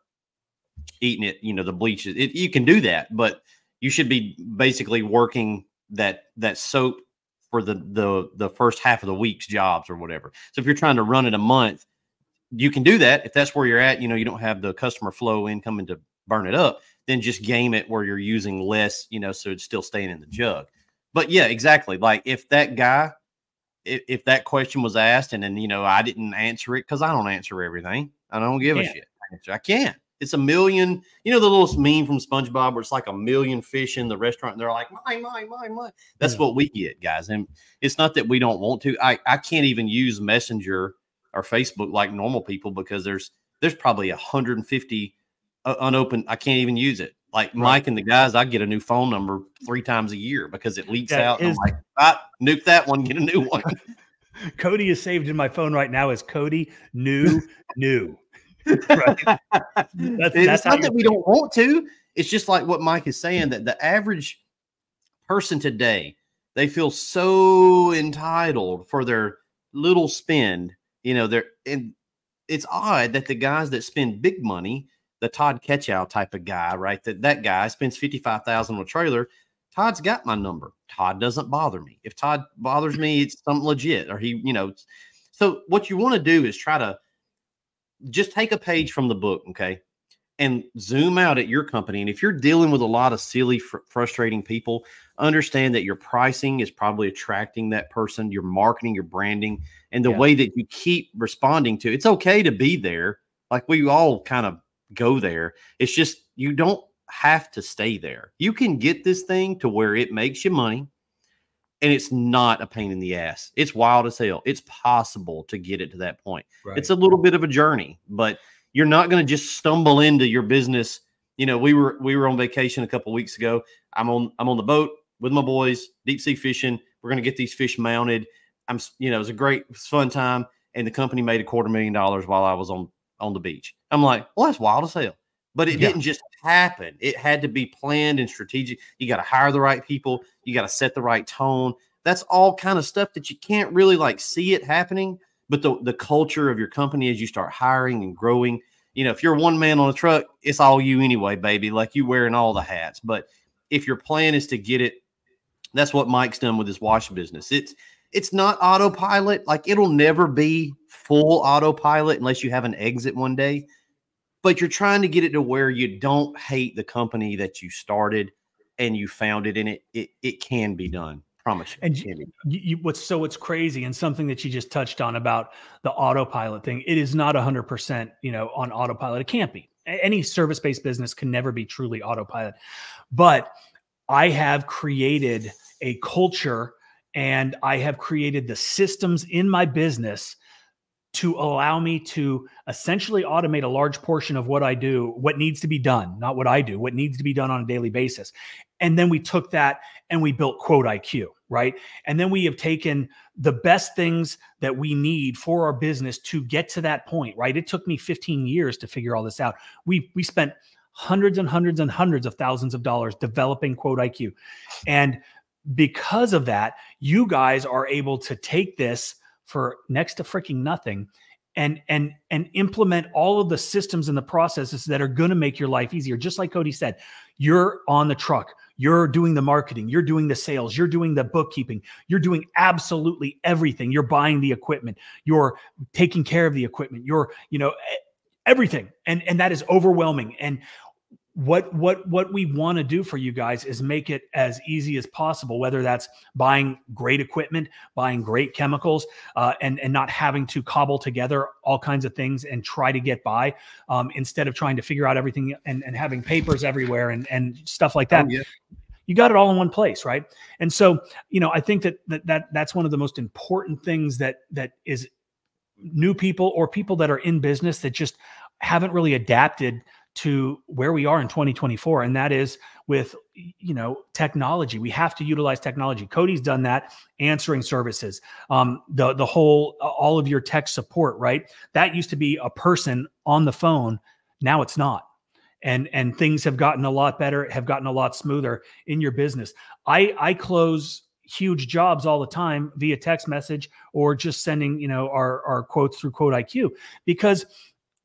eating it. You know, the bleach. It, you can do that, but you should be basically working that that soap for the the the first half of the week's jobs or whatever. So if you're trying to run it a month, you can do that if that's where you're at. You know, you don't have the customer flow in coming to burn it up. Then just game it where you're using less. You know, so it's still staying in the jug. But yeah, exactly. Like if that guy if, if that question was asked and then you know I didn't answer it because I don't answer everything. I don't give a shit. I can't. It's a million. You know the little meme from SpongeBob where it's like a million fish in the restaurant and they're like my my my mine. That's what we get, guys. And it's not that we don't want to. I I can't even use Messenger or Facebook like normal people because there's there's probably 150 uh, unopened. I can't even use it. Like right. Mike and the guys, I get a new phone number three times a year because it leaks that out. Is, I'm like, ah, nuke that one, get a new one. Cody is saved in my phone right now as Cody new new. right? That's, it's that's not that we don't want to. It's just like what Mike is saying that the average person today they feel so entitled for their little spend. You know, they're and it's odd that the guys that spend big money, the Todd Ketchow type of guy, right? That that guy spends fifty five thousand on a trailer. Todd's got my number. Todd doesn't bother me. If Todd bothers me, it's something legit, or he, you know. So what you want to do is try to just take a page from the book, okay, and zoom out at your company. And if you're dealing with a lot of silly, fr- frustrating people, understand that your pricing is probably attracting that person, your marketing, your branding, and the yeah. way that you keep responding to it's okay to be there. Like we all kind of go there. It's just you don't have to stay there. You can get this thing to where it makes you money and it's not a pain in the ass. It's wild as hell. It's possible to get it to that point. Right. It's a little bit of a journey, but you're not going to just stumble into your business. You know, we were we were on vacation a couple weeks ago. I'm on I'm on the boat with my boys, deep sea fishing. We're going to get these fish mounted. I'm, you know, it was a great, it was fun time. And the company made a quarter million dollars while I was on on the beach. I'm like, well, that's wild as hell. But it yeah. didn't just happen. It had to be planned and strategic. You got to hire the right people. You got to set the right tone. That's all kind of stuff that you can't really like see it happening. But the, the culture of your company as you start hiring and growing, you know, if you're one man on a truck, it's all you anyway, baby. Like you wearing all the hats. But if your plan is to get it that's what Mike's done with his wash business. It's it's not autopilot. Like it'll never be full autopilot unless you have an exit one day. But you're trying to get it to where you don't hate the company that you started and you founded in it. It it can be done. Promise you. And you, you, what's so what's crazy and something that you just touched on about the autopilot thing. It is not hundred percent, you know, on autopilot. It can't be. Any service based business can never be truly autopilot. But I have created a culture and I have created the systems in my business to allow me to essentially automate a large portion of what I do, what needs to be done, not what I do, what needs to be done on a daily basis. And then we took that and we built Quote IQ, right? And then we have taken the best things that we need for our business to get to that point, right? It took me 15 years to figure all this out. We we spent hundreds and hundreds and hundreds of thousands of dollars developing quote IQ. And because of that, you guys are able to take this for next to freaking nothing and and and implement all of the systems and the processes that are going to make your life easier. Just like cody said you're on the truck you're doing the marketing you're doing the sales you're doing the bookkeeping you're doing absolutely everything. You're buying the equipment you're taking care of the equipment you're you know everything. And and that is overwhelming. And what what what we want to do for you guys is make it as easy as possible whether that's buying great equipment buying great chemicals uh, and and not having to cobble together all kinds of things and try to get by um, instead of trying to figure out everything and, and having papers everywhere and and stuff like that oh, yeah. you got it all in one place right and so you know i think that, that that that's one of the most important things that that is new people or people that are in business that just haven't really adapted to where we are in 2024 and that is with you know technology. We have to utilize technology. Cody's done that answering services um the the whole all of your tech support right? That used to be a person on the phone. Now it's not. And and things have gotten a lot better have gotten a lot smoother in your business. I i close huge jobs all the time via text message or just sending you know our our quotes through quote iq because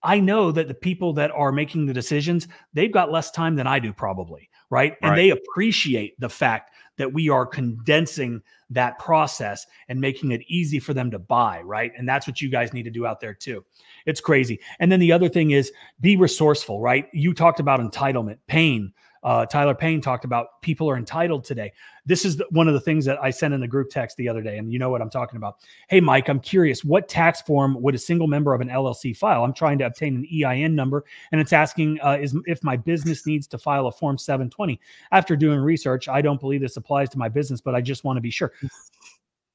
I know that the people that are making the decisions, they've got less time than I do, probably. Right. And they appreciate the fact that we are condensing that process and making it easy for them to buy. Right. And that's what you guys need to do out there too. It's crazy. And then the other thing is be resourceful. Right. You talked about entitlement, pain, uh, Tyler Payne talked about people are entitled today. This is the, one of the things that I sent in the group text the other day, and you know what I'm talking about. Hey, Mike, I'm curious, what tax form would a single member of an LLC file? I'm trying to obtain an EIN number, and it's asking uh, is if my business needs to file a Form 720. After doing research, I don't believe this applies to my business, but I just want to be sure.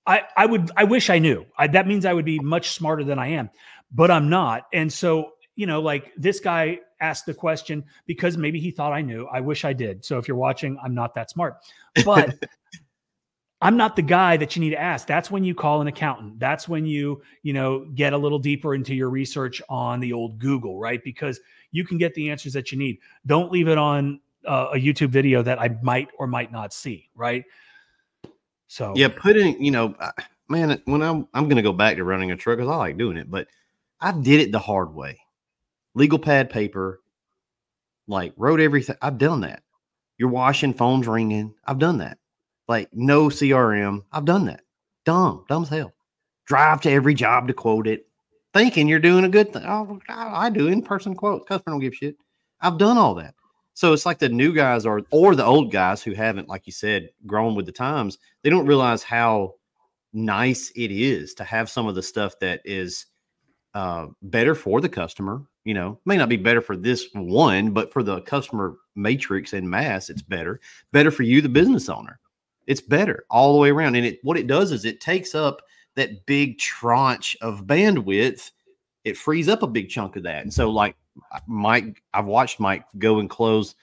I, I would, I wish I knew. I, that means I would be much smarter than I am, but I'm not. And so, you know, like this guy asked the question because maybe he thought I knew. I wish I did. So if you're watching, I'm not that smart, but I'm not the guy that you need to ask. That's when you call an accountant. That's when you, you know, get a little deeper into your research on the old Google, right? Because you can get the answers that you need. Don't leave it on uh, a YouTube video that I might or might not see, right? So yeah, putting you know, man, when I'm I'm gonna go back to running a truck because I like doing it, but I did it the hard way. Legal pad paper, like wrote everything. I've done that. You're washing, phones ringing. I've done that. Like no CRM. I've done that. Dumb, dumb as hell. Drive to every job to quote it, thinking you're doing a good thing. Oh, I, I do in person quotes. Customer don't give shit. I've done all that. So it's like the new guys are, or the old guys who haven't, like you said, grown with the times. They don't realize how nice it is to have some of the stuff that is uh, better for the customer. You know, may not be better for this one, but for the customer matrix and mass, it's better. Better for you, the business owner. It's better all the way around. And it what it does is it takes up that big tranche of bandwidth. It frees up a big chunk of that. And so, like Mike, I've watched Mike go and close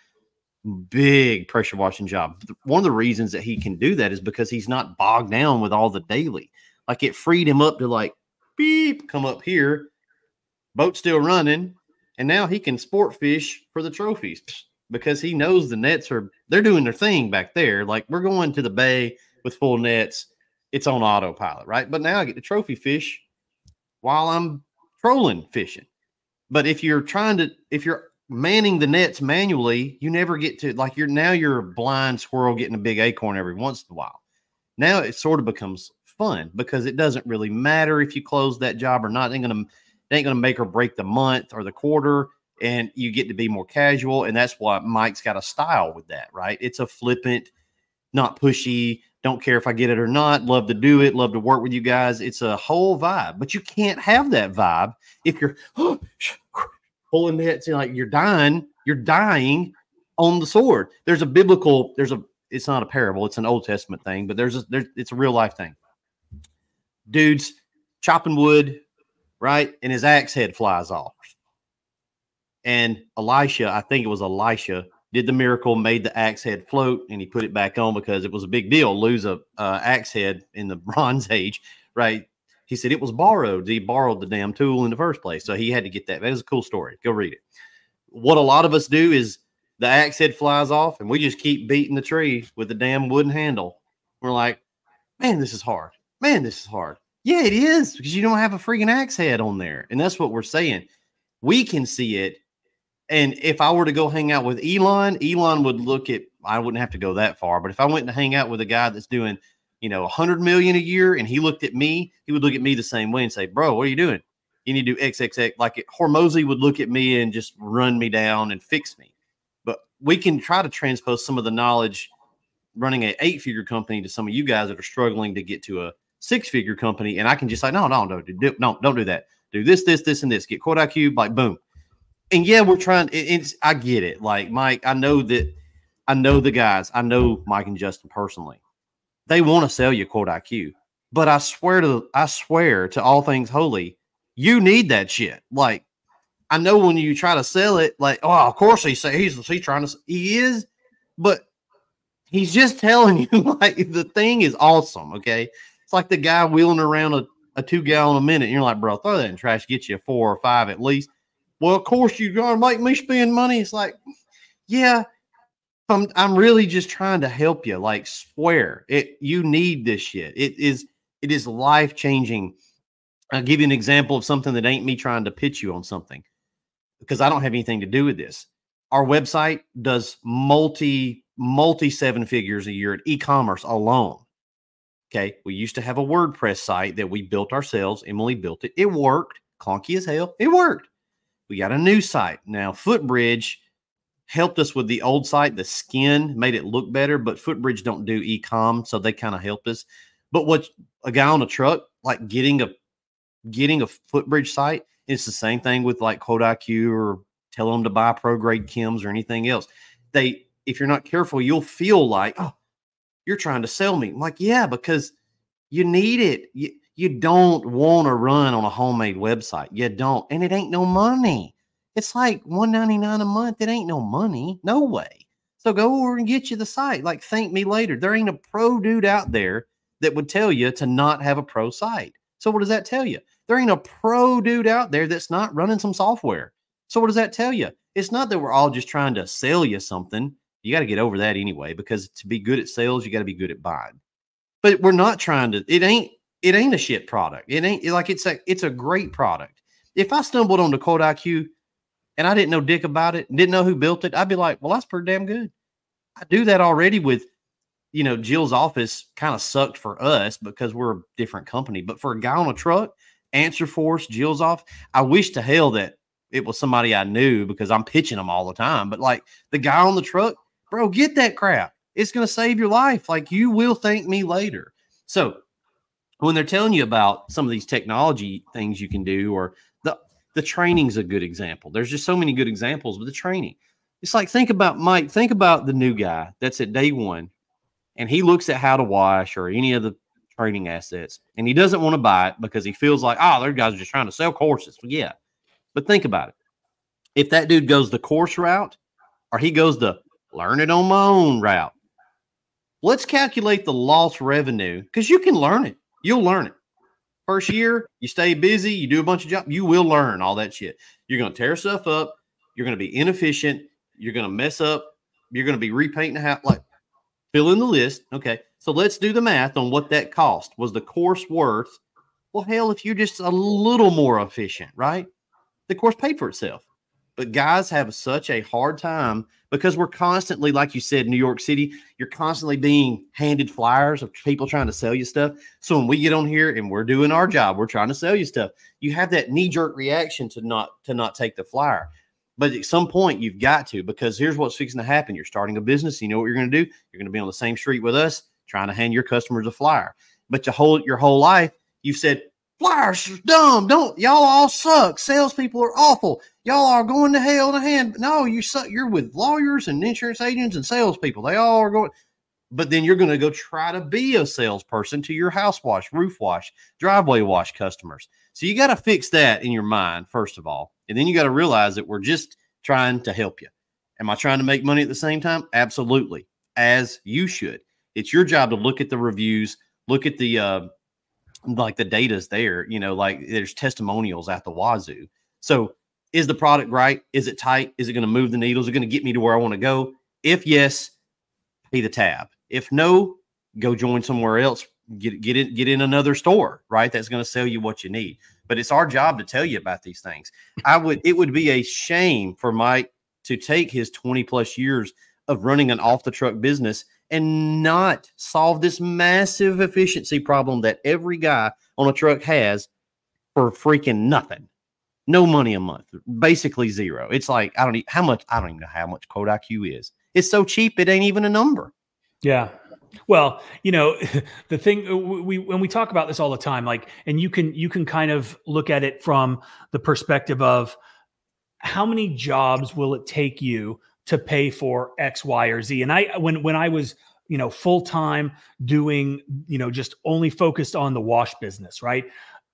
big pressure washing job. One of the reasons that he can do that is because he's not bogged down with all the daily. Like it freed him up to like beep, come up here, boat still running, and now he can sport fish for the trophies because he knows the nets are they're doing their thing back there. Like we're going to the bay with full nets, it's on autopilot, right? But now I get to trophy fish while I'm trolling fishing. But if you're trying to, if you're manning the nets manually, you never get to like you're now you're a blind squirrel getting a big acorn every once in a while. Now it sort of becomes fun because it doesn't really matter if you close that job or not. It ain't gonna it ain't gonna make or break the month or the quarter, and you get to be more casual. And that's why Mike's got a style with that, right? It's a flippant, not pushy. Don't care if I get it or not. Love to do it. Love to work with you guys. It's a whole vibe, but you can't have that vibe if you're pulling nets and like you're dying. You're dying on the sword. There's a biblical. There's a. It's not a parable. It's an Old Testament thing, but there's a. It's a real life thing. Dudes chopping wood, right, and his axe head flies off. And Elisha, I think it was Elisha, did the miracle, made the axe head float, and he put it back on because it was a big deal. Lose a uh, axe head in the Bronze Age, right? He said it was borrowed. He borrowed the damn tool in the first place, so he had to get that. That was a cool story. Go read it. What a lot of us do is the axe head flies off, and we just keep beating the tree with the damn wooden handle. We're like, man, this is hard. Man, this is hard. Yeah, it is because you don't have a freaking axe head on there, and that's what we're saying. We can see it and if I were to go hang out with Elon, Elon would look at, I wouldn't have to go that far, but if I went to hang out with a guy that's doing, you know, a hundred million a year and he looked at me, he would look at me the same way and say, Bro, what are you doing? You need to do XXX. Like it, Hormozi would look at me and just run me down and fix me. But we can try to transpose some of the knowledge running an eight figure company to some of you guys that are struggling to get to a six figure company. And I can just say, no, no, no, do, no, don't do that. Do this, this, this, and this. Get quote IQ, like boom and yeah, we're trying. It, it's I get it. Like Mike, I know that I know the guys. I know Mike and Justin personally. They want to sell you quote IQ, but I swear to I swear to all things holy, you need that shit. Like I know when you try to sell it, like oh, of course he say he's he's trying to he is, but he's just telling you like the thing is awesome. Okay, it's like the guy wheeling around a, a two gallon a minute. You're like, bro, throw that in trash, get you a four or five at least well, of course you're gonna make me spend money. It's like, yeah, I'm I'm really just trying to help you. Like, swear it. You need this shit. It is it is life changing. I'll give you an example of something that ain't me trying to pitch you on something because I don't have anything to do with this. Our website does multi multi seven figures a year at e-commerce alone. Okay, we used to have a WordPress site that we built ourselves. Emily built it. It worked. Clunky as hell. It worked. We got a new site now. Footbridge helped us with the old site. The skin made it look better, but Footbridge don't do e-com, so they kind of helped us. But what a guy on a truck like getting a getting a Footbridge site, it's the same thing with like Quote IQ or tell them to buy pro grade chems or anything else. They, if you're not careful, you'll feel like, oh, you're trying to sell me. I'm like, yeah, because You need it. You, you don't want to run on a homemade website. You don't. And it ain't no money. It's like 199 a month. It ain't no money. No way. So go over and get you the site. Like, thank me later. There ain't a pro dude out there that would tell you to not have a pro site. So what does that tell you? There ain't a pro dude out there that's not running some software. So what does that tell you? It's not that we're all just trying to sell you something. You got to get over that anyway, because to be good at sales, you got to be good at buying. But we're not trying to. It ain't. It ain't a shit product. It ain't like it's a. It's a great product. If I stumbled on the Quote IQ and I didn't know dick about it, didn't know who built it, I'd be like, well, that's pretty damn good. I do that already with you know, Jill's office kind of sucked for us because we're a different company. But for a guy on a truck, Answer Force, Jill's off. I wish to hell that it was somebody I knew because I'm pitching them all the time. But like the guy on the truck, bro, get that crap. It's going to save your life. Like you will thank me later. So when they're telling you about some of these technology things you can do, or the the training's a good example. There's just so many good examples with the training. It's like think about Mike. Think about the new guy that's at day one and he looks at how to wash or any of the training assets and he doesn't want to buy it because he feels like, ah, oh, their guys are just trying to sell courses. Well, yeah. But think about it. If that dude goes the course route or he goes the learn it on my own route, let's calculate the lost revenue because you can learn it. You'll learn it. First year, you stay busy, you do a bunch of jobs, you will learn all that shit. You're going to tear stuff up. You're going to be inefficient. You're going to mess up. You're going to be repainting the house. Like fill in the list. Okay. So let's do the math on what that cost. Was the course worth? Well, hell, if you're just a little more efficient, right? The course paid for itself. But guys have such a hard time because we're constantly, like you said, New York City, you're constantly being handed flyers of people trying to sell you stuff. So when we get on here and we're doing our job, we're trying to sell you stuff. You have that knee jerk reaction to not to not take the flyer. But at some point, you've got to because here's what's fixing to happen. You're starting a business. You know what you're going to do? You're going to be on the same street with us, trying to hand your customers a flyer. But your whole your whole life, you've said flyers are dumb. Don't y'all all suck? Salespeople are awful. Y'all are going to hell in a hand. No, you suck. You're with lawyers and insurance agents and salespeople. They all are going. But then you're going to go try to be a salesperson to your house wash, roof wash, driveway wash customers. So you got to fix that in your mind, first of all. And then you got to realize that we're just trying to help you. Am I trying to make money at the same time? Absolutely, as you should. It's your job to look at the reviews, look at the uh, like the data's there. You know, like there's testimonials at the wazoo. So is the product right? Is it tight? Is it going to move the needles? Is it going to get me to where I want to go? If yes, pay the tab. If no, go join somewhere else get get in get in another store, right? That's going to sell you what you need. But it's our job to tell you about these things. I would it would be a shame for Mike to take his 20 plus years of running an off the truck business and not solve this massive efficiency problem that every guy on a truck has for freaking nothing. No money a month, basically zero. It's like I don't even how much I don't even know how much Quote IQ is. It's so cheap it ain't even a number. Yeah, well, you know, the thing uh, we when we talk about this all the time, like, and you can you can kind of look at it from the perspective of how many jobs will it take you to pay for X, Y, or Z? And I when when I was you know full time doing you know just only focused on the wash business, right?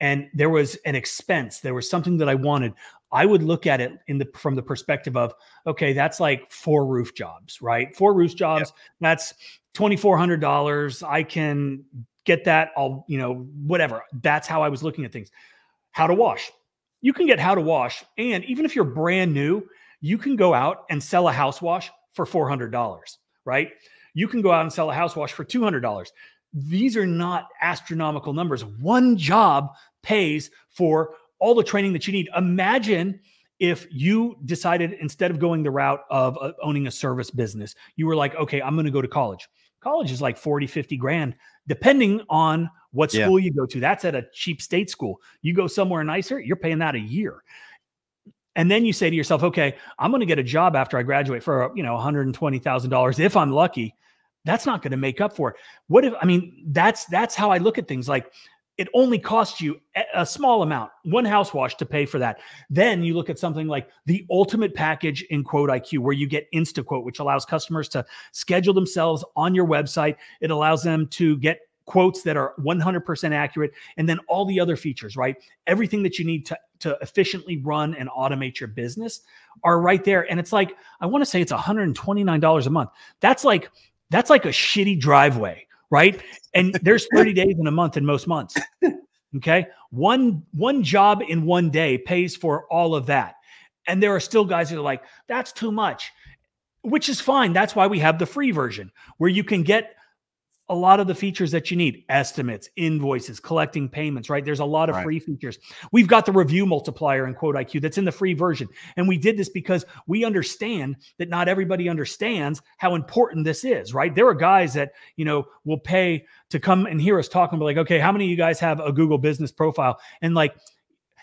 And there was an expense, there was something that I wanted. I would look at it in the from the perspective of okay, that's like four roof jobs, right? Four roof jobs. That's $2,400. I can get that. I'll, you know, whatever. That's how I was looking at things. How to wash. You can get how to wash. And even if you're brand new, you can go out and sell a house wash for $400, right? You can go out and sell a house wash for $200. These are not astronomical numbers. One job pays for all the training that you need. Imagine if you decided instead of going the route of uh, owning a service business, you were like, okay, I'm going to go to college college is like 40, 50 grand, depending on what school yeah. you go to. That's at a cheap state school. You go somewhere nicer, you're paying that a year. And then you say to yourself, okay, I'm going to get a job after I graduate for, you know, $120,000 if I'm lucky. That's not going to make up for it. What if, I mean, that's, that's how I look at things. Like it only costs you a small amount, one house wash to pay for that. Then you look at something like the ultimate package in Quote IQ, where you get InstaQuote, which allows customers to schedule themselves on your website. It allows them to get quotes that are 100% accurate, and then all the other features, right? Everything that you need to, to efficiently run and automate your business are right there. And it's like, I want to say it's $129 a month. That's like, that's like a shitty driveway, right? And there's 30 days in a month in most months. Okay. One one job in one day pays for all of that. And there are still guys that are like, that's too much, which is fine. That's why we have the free version where you can get a lot of the features that you need estimates, invoices, collecting payments, right? There's a lot of right. free features. We've got the review multiplier in Quote IQ that's in the free version. And we did this because we understand that not everybody understands how important this is, right? There are guys that, you know, will pay to come and hear us talk and be like, okay, how many of you guys have a Google business profile? And like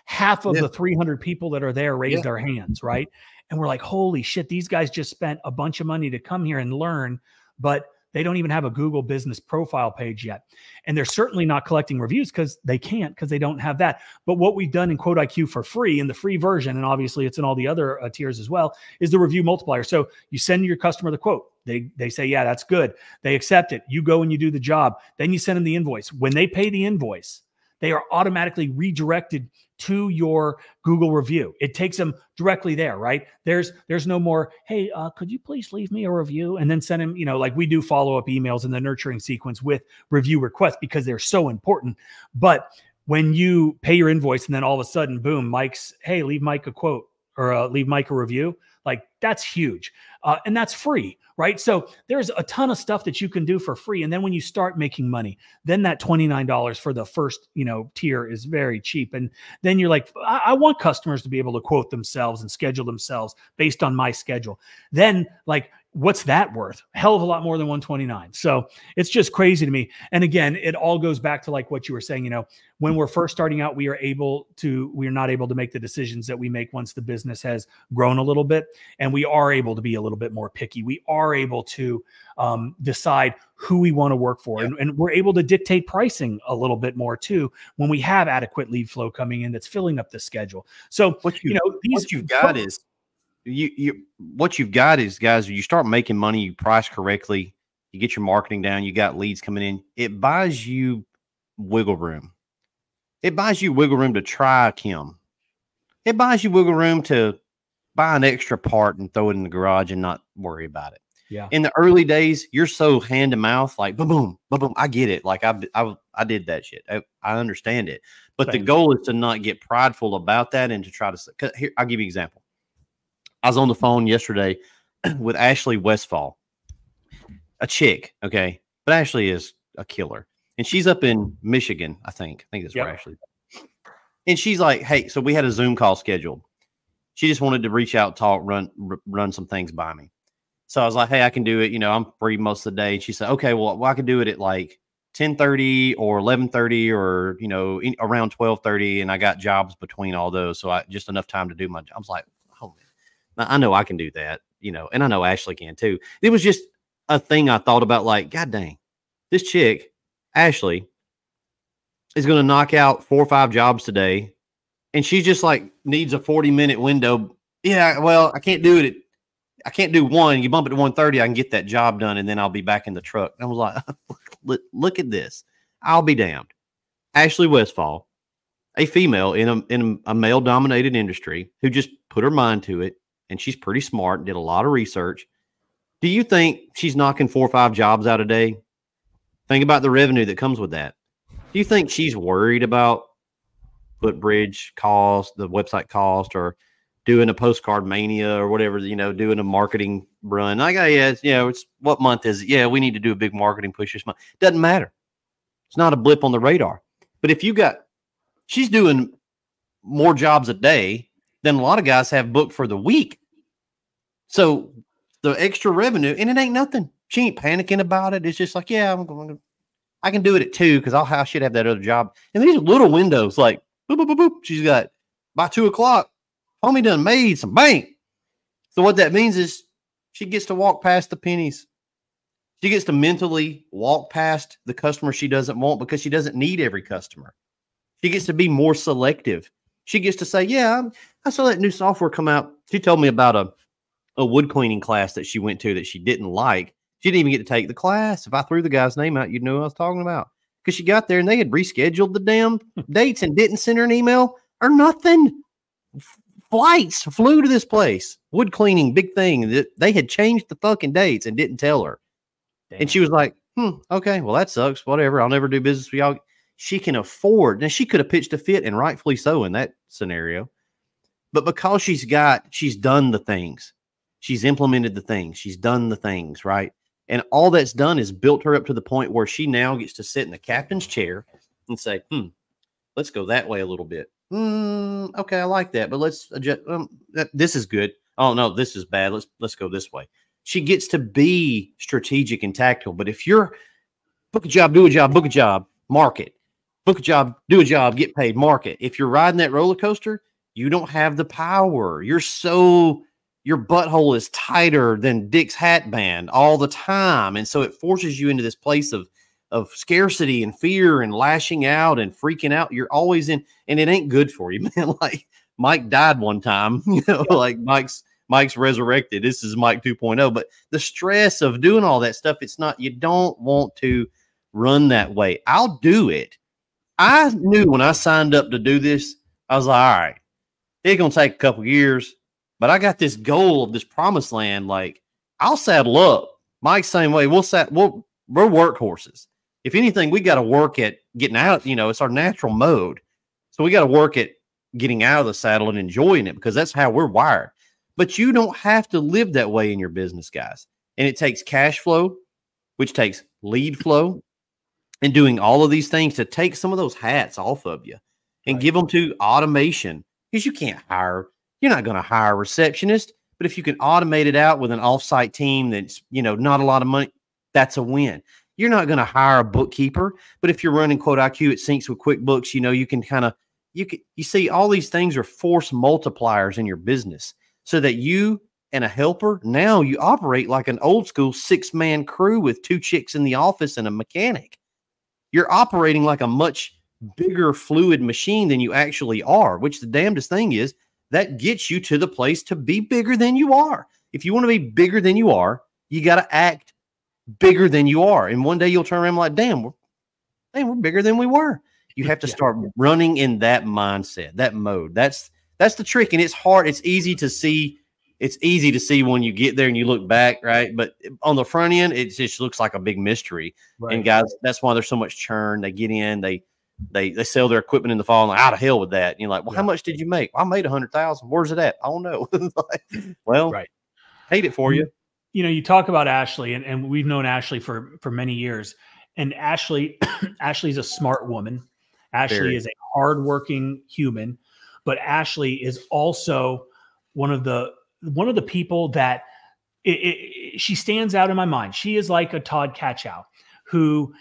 half of yeah. the 300 people that are there raised yeah. their hands, right? And we're like, holy shit, these guys just spent a bunch of money to come here and learn. But they don't even have a Google business profile page yet. And they're certainly not collecting reviews because they can't because they don't have that. But what we've done in Quote IQ for free in the free version, and obviously it's in all the other uh, tiers as well, is the review multiplier. So you send your customer the quote. They, they say, yeah, that's good. They accept it. You go and you do the job. Then you send them the invoice. When they pay the invoice, they are automatically redirected to your Google review. It takes them directly there, right? There's there's no more, hey, uh, could you please leave me a review and then send him, you know, like we do follow up emails in the nurturing sequence with review requests because they're so important. But when you pay your invoice and then all of a sudden, boom, Mike's, hey, leave Mike a quote or uh, leave Mike a review, like that's huge. Uh, and that's free, right? So there's a ton of stuff that you can do for free. And then when you start making money, then that $29 for the first, you know, tier is very cheap. And then you're like, I, I want customers to be able to quote themselves and schedule themselves based on my schedule. Then like what's that worth? Hell of a lot more than 129. So it's just crazy to me. And again, it all goes back to like what you were saying, you know, when we're first starting out, we are able to, we are not able to make the decisions that we make once the business has grown a little bit. And we are able to be a little bit more picky. We are able to um, decide who we want to work for. And, and we're able to dictate pricing a little bit more too when we have adequate lead flow coming in that's filling up the schedule. So, what you, you know, these, what you've got is you you what you've got is guys you start making money you price correctly you get your marketing down you got leads coming in it buys you wiggle room. It buys you wiggle room to try chem. It buys you wiggle room to buy an extra part and throw it in the garage and not worry about it. Yeah. In the early days you're so hand to mouth like boom boom boom boom i get it. Like i i, I did that shit. I, I understand it. But the goal is to not get prideful about that and to try to here i'll give you an example I was on the phone yesterday with Ashley Westfall, a chick, okay, but Ashley is a killer, and she's up in Michigan, I think. I think that's yep. where Ashley. And she's like, "Hey, so we had a Zoom call scheduled. She just wanted to reach out, talk, run, r- run some things by me. So I was like, "Hey, I can do it. You know, I'm free most of the day." And she said, "Okay, well, well I can do it at like 10:30 or 11:30 or you know in, around 12:30, and I got jobs between all those, so I just enough time to do my." job. I was like, I know I can do that, you know, and I know Ashley can too. It was just a thing I thought about like, God dang, this chick, Ashley, is going to knock out four or five jobs today. And she just like needs a 40 minute window. Yeah, well, I can't do it. I can't do one. You bump it to 130, I can get that job done and then I'll be back in the truck. And I was like, look, look at this. I'll be damned. Ashley Westfall, a female in a in a male dominated industry who just put her mind to it and she's pretty smart, did a lot of research. Do you think she's knocking four or five jobs out a day? Think about the revenue that comes with that. Do you think she's worried about footbridge cost, the website cost, or doing a PostcardMania or whatever, you know, doing a marketing run? Like, oh, yeah, it's, yeah, it's what month is it? Yeah, we need to do a big marketing push this month. Doesn't matter. It's not a blip on the radar. But if you got, she's doing more jobs a day than a lot of guys have booked for the week. So the extra revenue, and it ain't nothing. She ain't panicking about it. It's just like, yeah, I'm going to, I can do it at two because I'll, I should have that other job. And these little windows, like, boop, boop, boop, boop. She's got by two o'clock, homie done made some bank. So what that means is she gets to walk past the pennies. She gets to mentally walk past the customer she doesn't want because she doesn't need every customer. She gets to be more selective. She gets to say, Yeah, I saw that new software come out. She told me about a a wood cleaning class that she went to that she didn't like. She didn't even get to take the class. If I threw the guy's name out, you'd know what I was talking about. because she got there and they had rescheduled the damn dates and didn't send her an email or nothing. Flights flew to this place, wood cleaning, big thing. that They had changed the fucking dates and didn't tell her. Damn. And she was like, hmm, okay, well, that sucks. Whatever. I'll never do business with y'all. She can afford. Now, she could have pitched a fit, and rightfully so in that scenario. But because she's got, she's done the things, she's implemented the things, she's done the things, right? And all that's done is built her up to the point where she now gets to sit in the captain's chair and say, hmm, let's go that way a little bit. Mm, okay, I like that, but let's adjust. Um, this is good. Oh no, this is bad. Let's let's go this way. She gets to be strategic and tactical. But if you're book a job, do a job, book a job, market, book a job, do a job, get paid, market. If you're riding that roller coaster, you don't have the power. You're so your butthole is tighter than Dick's hat band all the time. And so it forces you into this place of of scarcity and fear and lashing out and freaking out. You're always in, and it ain't good for you, man. Like Mike died one time, you know, yeah. like Mike's Mike's resurrected. This is Mike 2.0. But the stress of doing all that stuff, it's not, you don't want to run that way. I'll do it. I knew when I signed up to do this, I was like, all right, it's gonna take a couple years, but I got this goal of this promised land. Like I'll saddle up. Mike's same way. We'll sat we'll we're workhorses. If anything, we got to work at getting out. You know, it's our natural mode. So we got to work at getting out of the saddle and enjoying it because that's how we're wired. But you don't have to live that way in your business, guys. And it takes cash flow, which takes lead flow, and doing all of these things to take some of those hats off of you and right. give them to automation because you can't hire, you're not going to hire a receptionist. But if you can automate it out with an offsite team that's, you know, not a lot of money, that's a win. You're not going to hire a bookkeeper, but if you're running quote IQ, it syncs with QuickBooks, you know, you can kind of, you can, you see all these things are force multipliers in your business so that you and a helper now you operate like an old school six man crew with two chicks in the office and a mechanic. You're operating like a much bigger fluid machine than you actually are, which the damnedest thing is that gets you to the place to be bigger than you are. If you want to be bigger than you are, you got to act bigger than you are. And one day you'll turn around like, damn, we're, damn, we're bigger than we were. You have to start running in that mindset, that mode. That's that's the trick. And it's hard. It's easy to see. It's easy to see when you get there and you look back, right? But on the front end, it just looks like a big mystery. Right. And guys, that's why there's so much churn. They get in, they they they sell their equipment in the fall and like, out of hell with that. And you're like, well, yeah. how much did you make? Well, I made a hundred thousand. Where's it at? I don't know. like, well, right. Hate it for you. You know, you talk about Ashley, and, and we've known Ashley for for many years. And Ashley, Ashley's a smart woman. Ashley Very. is a hardworking human, but Ashley is also one of the one of the people that it, it, she stands out in my mind. She is like a Todd Catchow, who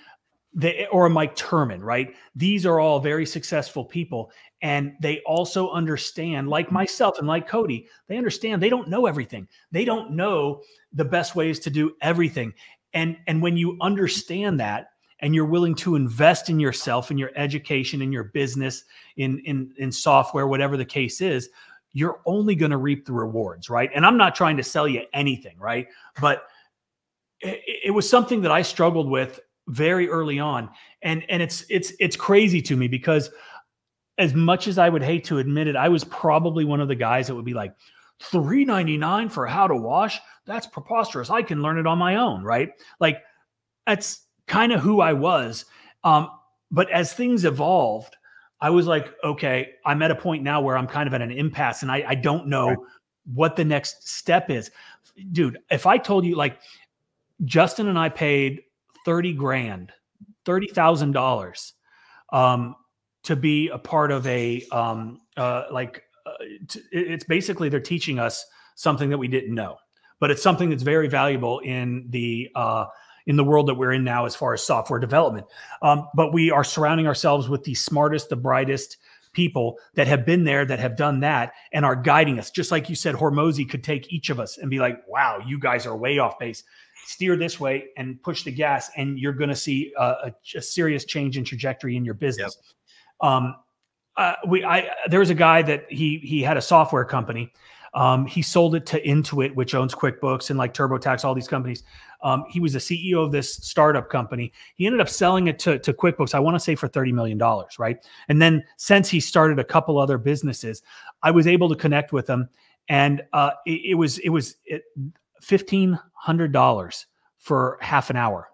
they, or a Mike Turman, right? These are all very successful people. And they also understand, like mm-hmm. myself and like Cody, they understand they don't know everything. They don't know the best ways to do everything. And, and when you understand that and you're willing to invest in yourself, in your education, in your business, in, in, in software, whatever the case is, you're only going to reap the rewards, right? And I'm not trying to sell you anything, right? But it, it was something that I struggled with very early on. And and it's it's it's crazy to me because as much as i would hate to admit it i was probably one of the guys that would be like 399 for how to wash? That's preposterous. I can learn it on my own right? Like that's kind of who i was. Um but as things evolved i was like okay i'm at a point now where i'm kind of at an impasse and i, I don't know right. what the next step is. Dude if i told you like justin and i paid 30 grand, $30,000 um, to be a part of a, um, uh, like, uh, it's basically they're teaching us something that we didn't know, but it's something that's very valuable in the, uh, in the world that we're in now as far as software development. Um, but we are surrounding ourselves with the smartest, the brightest people that have been there, that have done that, and are guiding us. Just like you said, Hormozi could take each of us and be like, wow, you guys are way off base steer this way and push the gas, and you're going to see a, a, a, serious change in trajectory in your business. Yep. Um, uh, we, I, there was a guy that he he had a software company. Um, he sold it to Intuit, which owns QuickBooks and like TurboTax, all these companies. Um, he was the CEO of this startup company. He ended up selling it to, to QuickBooks, I want to say for $30 million, right? And then since he started a couple other businesses, I was able to connect with him. And uh, it, was it was, it was $1,500 for half an hour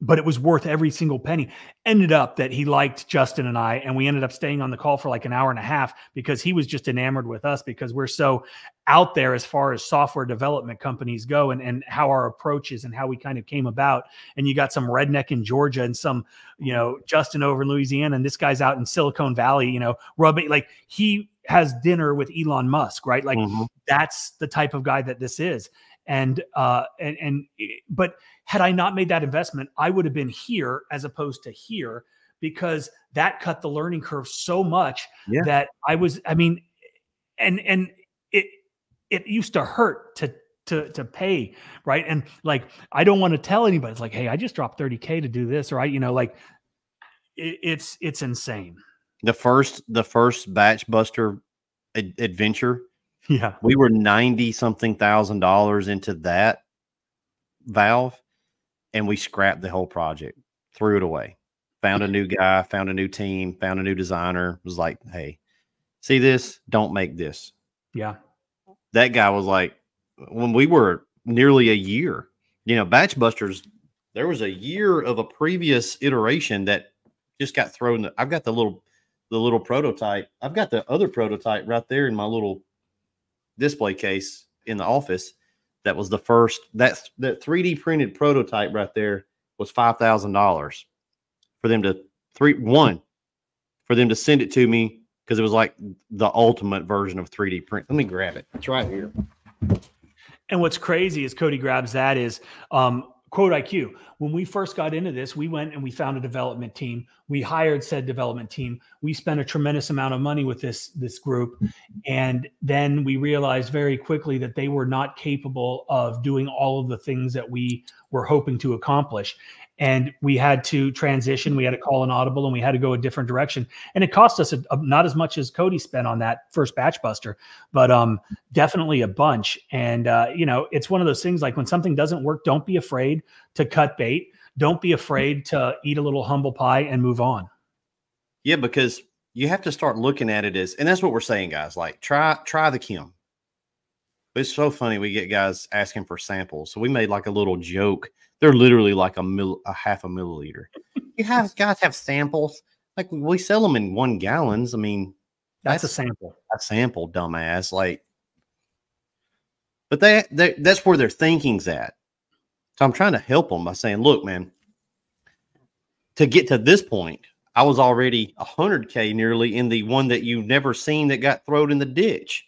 but it was worth every single penny. Ended up that he liked Justin and I, and we ended up staying on the call for like an hour and a half because he was just enamored with us because we're so out there as far as software development companies go and, and how our approach is and how we kind of came about. And you got some redneck in Georgia and some, you know, Justin over in Louisiana, and this guy's out in Silicon Valley, you know, rubbing like he has dinner with Elon Musk, right? Like mm-hmm. that's the type of guy that this is and uh and and but had i not made that investment i would have been here as opposed to here because that cut the learning curve so much yeah. that i was i mean and and it it used to hurt to to to pay right and like i don't want to tell anybody it's like hey i just dropped 30k to do this or i you know like it, it's it's insane the first the first batch buster ad- adventure yeah. We were 90 something thousand dollars into that valve and we scrapped the whole project, threw it away. Found a new guy, found a new team, found a new designer. Was like, hey, see this? Don't make this. Yeah. That guy was like, when we were nearly a year, you know, Batch Busters, there was a year of a previous iteration that just got thrown. I've got the little the little prototype. I've got the other prototype right there in my little display case in the office that was the first that that 3D printed prototype right there was five thousand dollars for them to three one for them to send it to me because it was like the ultimate version of 3D print. Let me grab it. It's right here. And what's crazy is Cody grabs that is um, quote IQ. When we first got into this, we went and we found a development team. We hired said development team. We spent a tremendous amount of money with this this group, and then we realized very quickly that they were not capable of doing all of the things that we were hoping to accomplish and we had to transition. We had to call an audible, and we had to go a different direction. And it cost us a, a, not as much as Cody spent on that first batch buster, but um, definitely a bunch. And uh, you know, it's one of those things like when something doesn't work, don't be afraid to cut bait. Don't be afraid to eat a little humble pie and move on. Yeah, because you have to start looking at it as, and that's what we're saying, guys. Like try try the chem. It's so funny. We get guys asking for samples, so we made like a little joke they're literally like a mill, a half a milliliter. you have guys have samples. Like we sell them in one gallons. I mean, that's, that's a sample. A sample, dumbass. Like, but they, they that's where their thinking's at. So I'm trying to help them by saying, look, man, to get to this point, I was already 100K nearly in the one that you've never seen that got thrown in the ditch.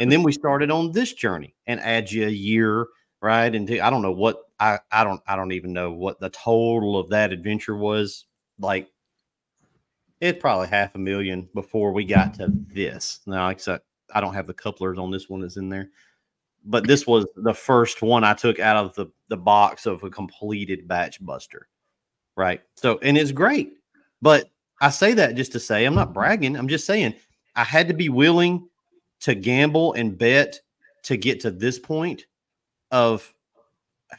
And then we started on this journey and add you a year, right? And I don't know what I I don't I don't even know what the total of that adventure was. Like it's probably half a million before we got to this. Now, except I don't have the couplers on this one that's in there, but this was the first one I took out of the the box of a completed batch buster, right? So, and it's great, but I say that just to say I'm not bragging. I'm just saying I had to be willing to gamble and bet to get to this point of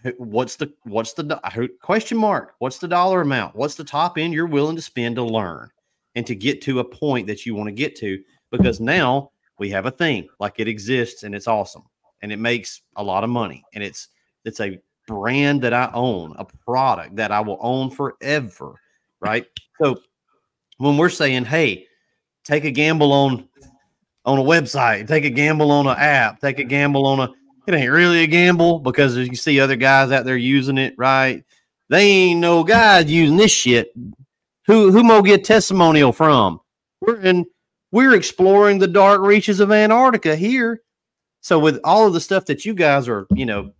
what's the what's the question mark what's the dollar amount? What's the top end you're willing to spend to learn and to get to a point that you want to get to? Because now we have a thing like it exists and it's awesome and it makes a lot of money and it's it's a brand that i own a product that i will own forever right? So when we're saying hey take a gamble on on a website take a gamble on an app take a gamble on a it ain't really a gamble because as you see other guys out there using it, right? They ain't no guys using this shit. Who who mo get testimonial from? We're in we're exploring the dark reaches of Antarctica here. So with all of the stuff that you guys are, you know,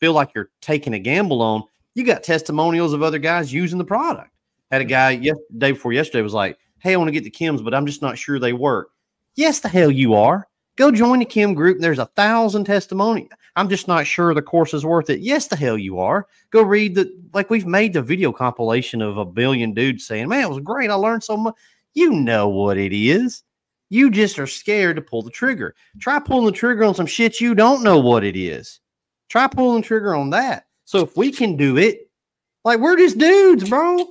feel like you're taking a gamble on, you got testimonials of other guys using the product. Had a guy yes, day before yesterday was like, "Hey, I want to get the chems, but I'm just not sure they work." Yes, the hell you are. Go join the chem group. There's a thousand testimonies. I'm just not sure the course is worth it. Yes, the hell you are. Go read the like we've made the video compilation of a billion dudes saying, "Man, it was great. I learned so much." You know what it is. You just are scared to pull the trigger. Try pulling the trigger on some shit you don't know what it is. Try pulling the trigger on that. So if we can do it, like we're just dudes, bro.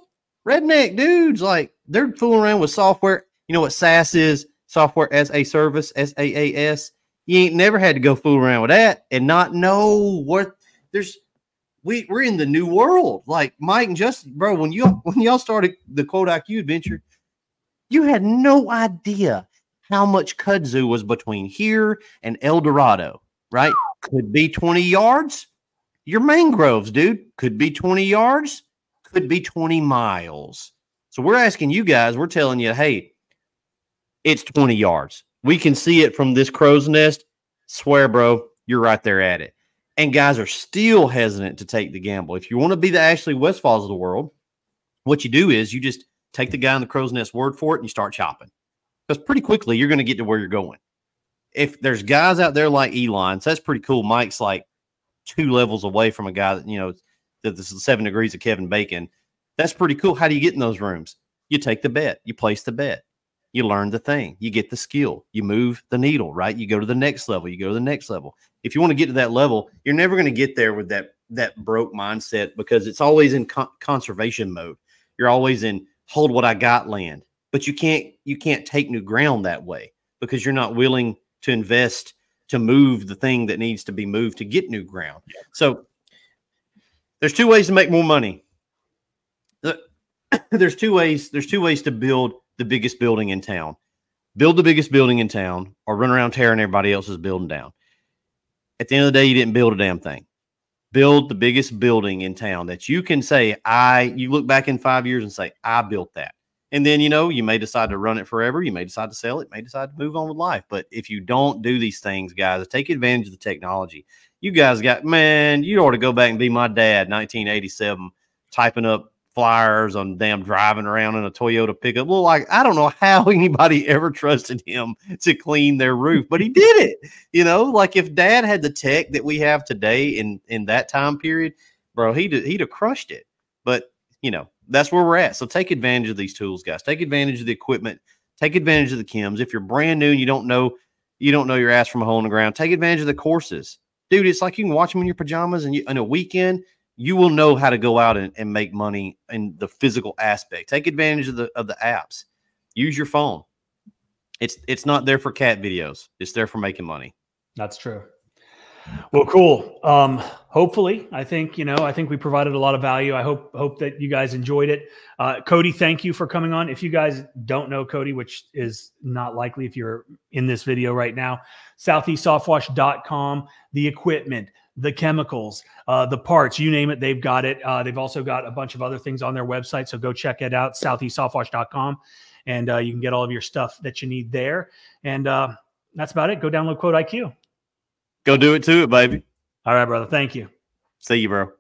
Redneck dudes, like they're fooling around with software. You know what SaaS is? Software as a service, S A A S. You ain't never had to go fool around with that and not know what there's we we're in the new world. Like Mike and Justin, bro, when you when y'all started the Quote IQ adventure, you had no idea how much kudzu was between here and El Dorado, right? Could be 20 yards. Your mangroves, dude, could be 20 yards, could be 20 miles. So we're asking you guys, we're telling you, hey, it's 20 yards. We can see it from this crow's nest. Swear, bro, you're right there at it. And guys are still hesitant to take the gamble. If you want to be the Ashley Westfalls of the world, what you do is you just take the guy in the crow's nest word for it and you start chopping. Because pretty quickly you're going to get to where you're going. If there's guys out there like Elon, so that's pretty cool. Mike's like two levels away from a guy that, you know, that this is seven degrees of Kevin Bacon. That's pretty cool. How do you get in those rooms? You take the bet, you place the bet, you learn the thing, you get the skill, you move the needle, right? You go to the next level, you go to the next level. If you want to get to that level, you're never going to get there with that that broke mindset because it's always in con- conservation mode. You're always in hold what I got land, but you can't you can't take new ground that way because you're not willing to invest to move the thing that needs to be moved to get new ground. So there's two ways to make more money. There's two ways. There's two ways to build the biggest building in town. Build the biggest building in town, or run around tearing everybody else's building down. At the end of the day, you didn't build a damn thing. Build the biggest building in town that you can say, I. You look back in five years and say, I built that. And then you know you may decide to run it forever. You may decide to sell it. May decide to move on with life. But if you don't do these things, guys, take advantage of the technology. You guys got man. You ought to go back and be my dad, 1987, typing up flyers on damn driving around in a Toyota pickup. Well, like I don't know how anybody ever trusted him to clean their roof, but he did it. You know, like if Dad had the tech that we have today in in that time period, bro, he'd he'd have crushed it. But you know, that's where we're at. So take advantage of these tools, guys. Take advantage of the equipment. Take advantage of the chems. If you're brand new and you don't know you don't know your ass from a hole in the ground, take advantage of the courses, dude. It's like you can watch them in your pajamas and you in a weekend you will know how to go out and, and make money in the physical aspect. Take advantage of the of the apps. Use your phone. It's it's not there for cat videos. It's there for making money. That's true. Well, cool. Um, hopefully, I think you know. I think we provided a lot of value. I hope hope that you guys enjoyed it. Uh, Cody, thank you for coming on. If you guys don't know Cody, which is not likely if you're in this video right now, southeastsoftwash.com, the equipment, the chemicals, uh, the parts, you name it, they've got it. Uh, they've also got a bunch of other things on their website. So go check it out, southeastsoftwash.com, and uh, you can get all of your stuff that you need there. And uh, that's about it. Go download Quote IQ. Go do it too, baby. All right, brother. Thank you. See you, bro.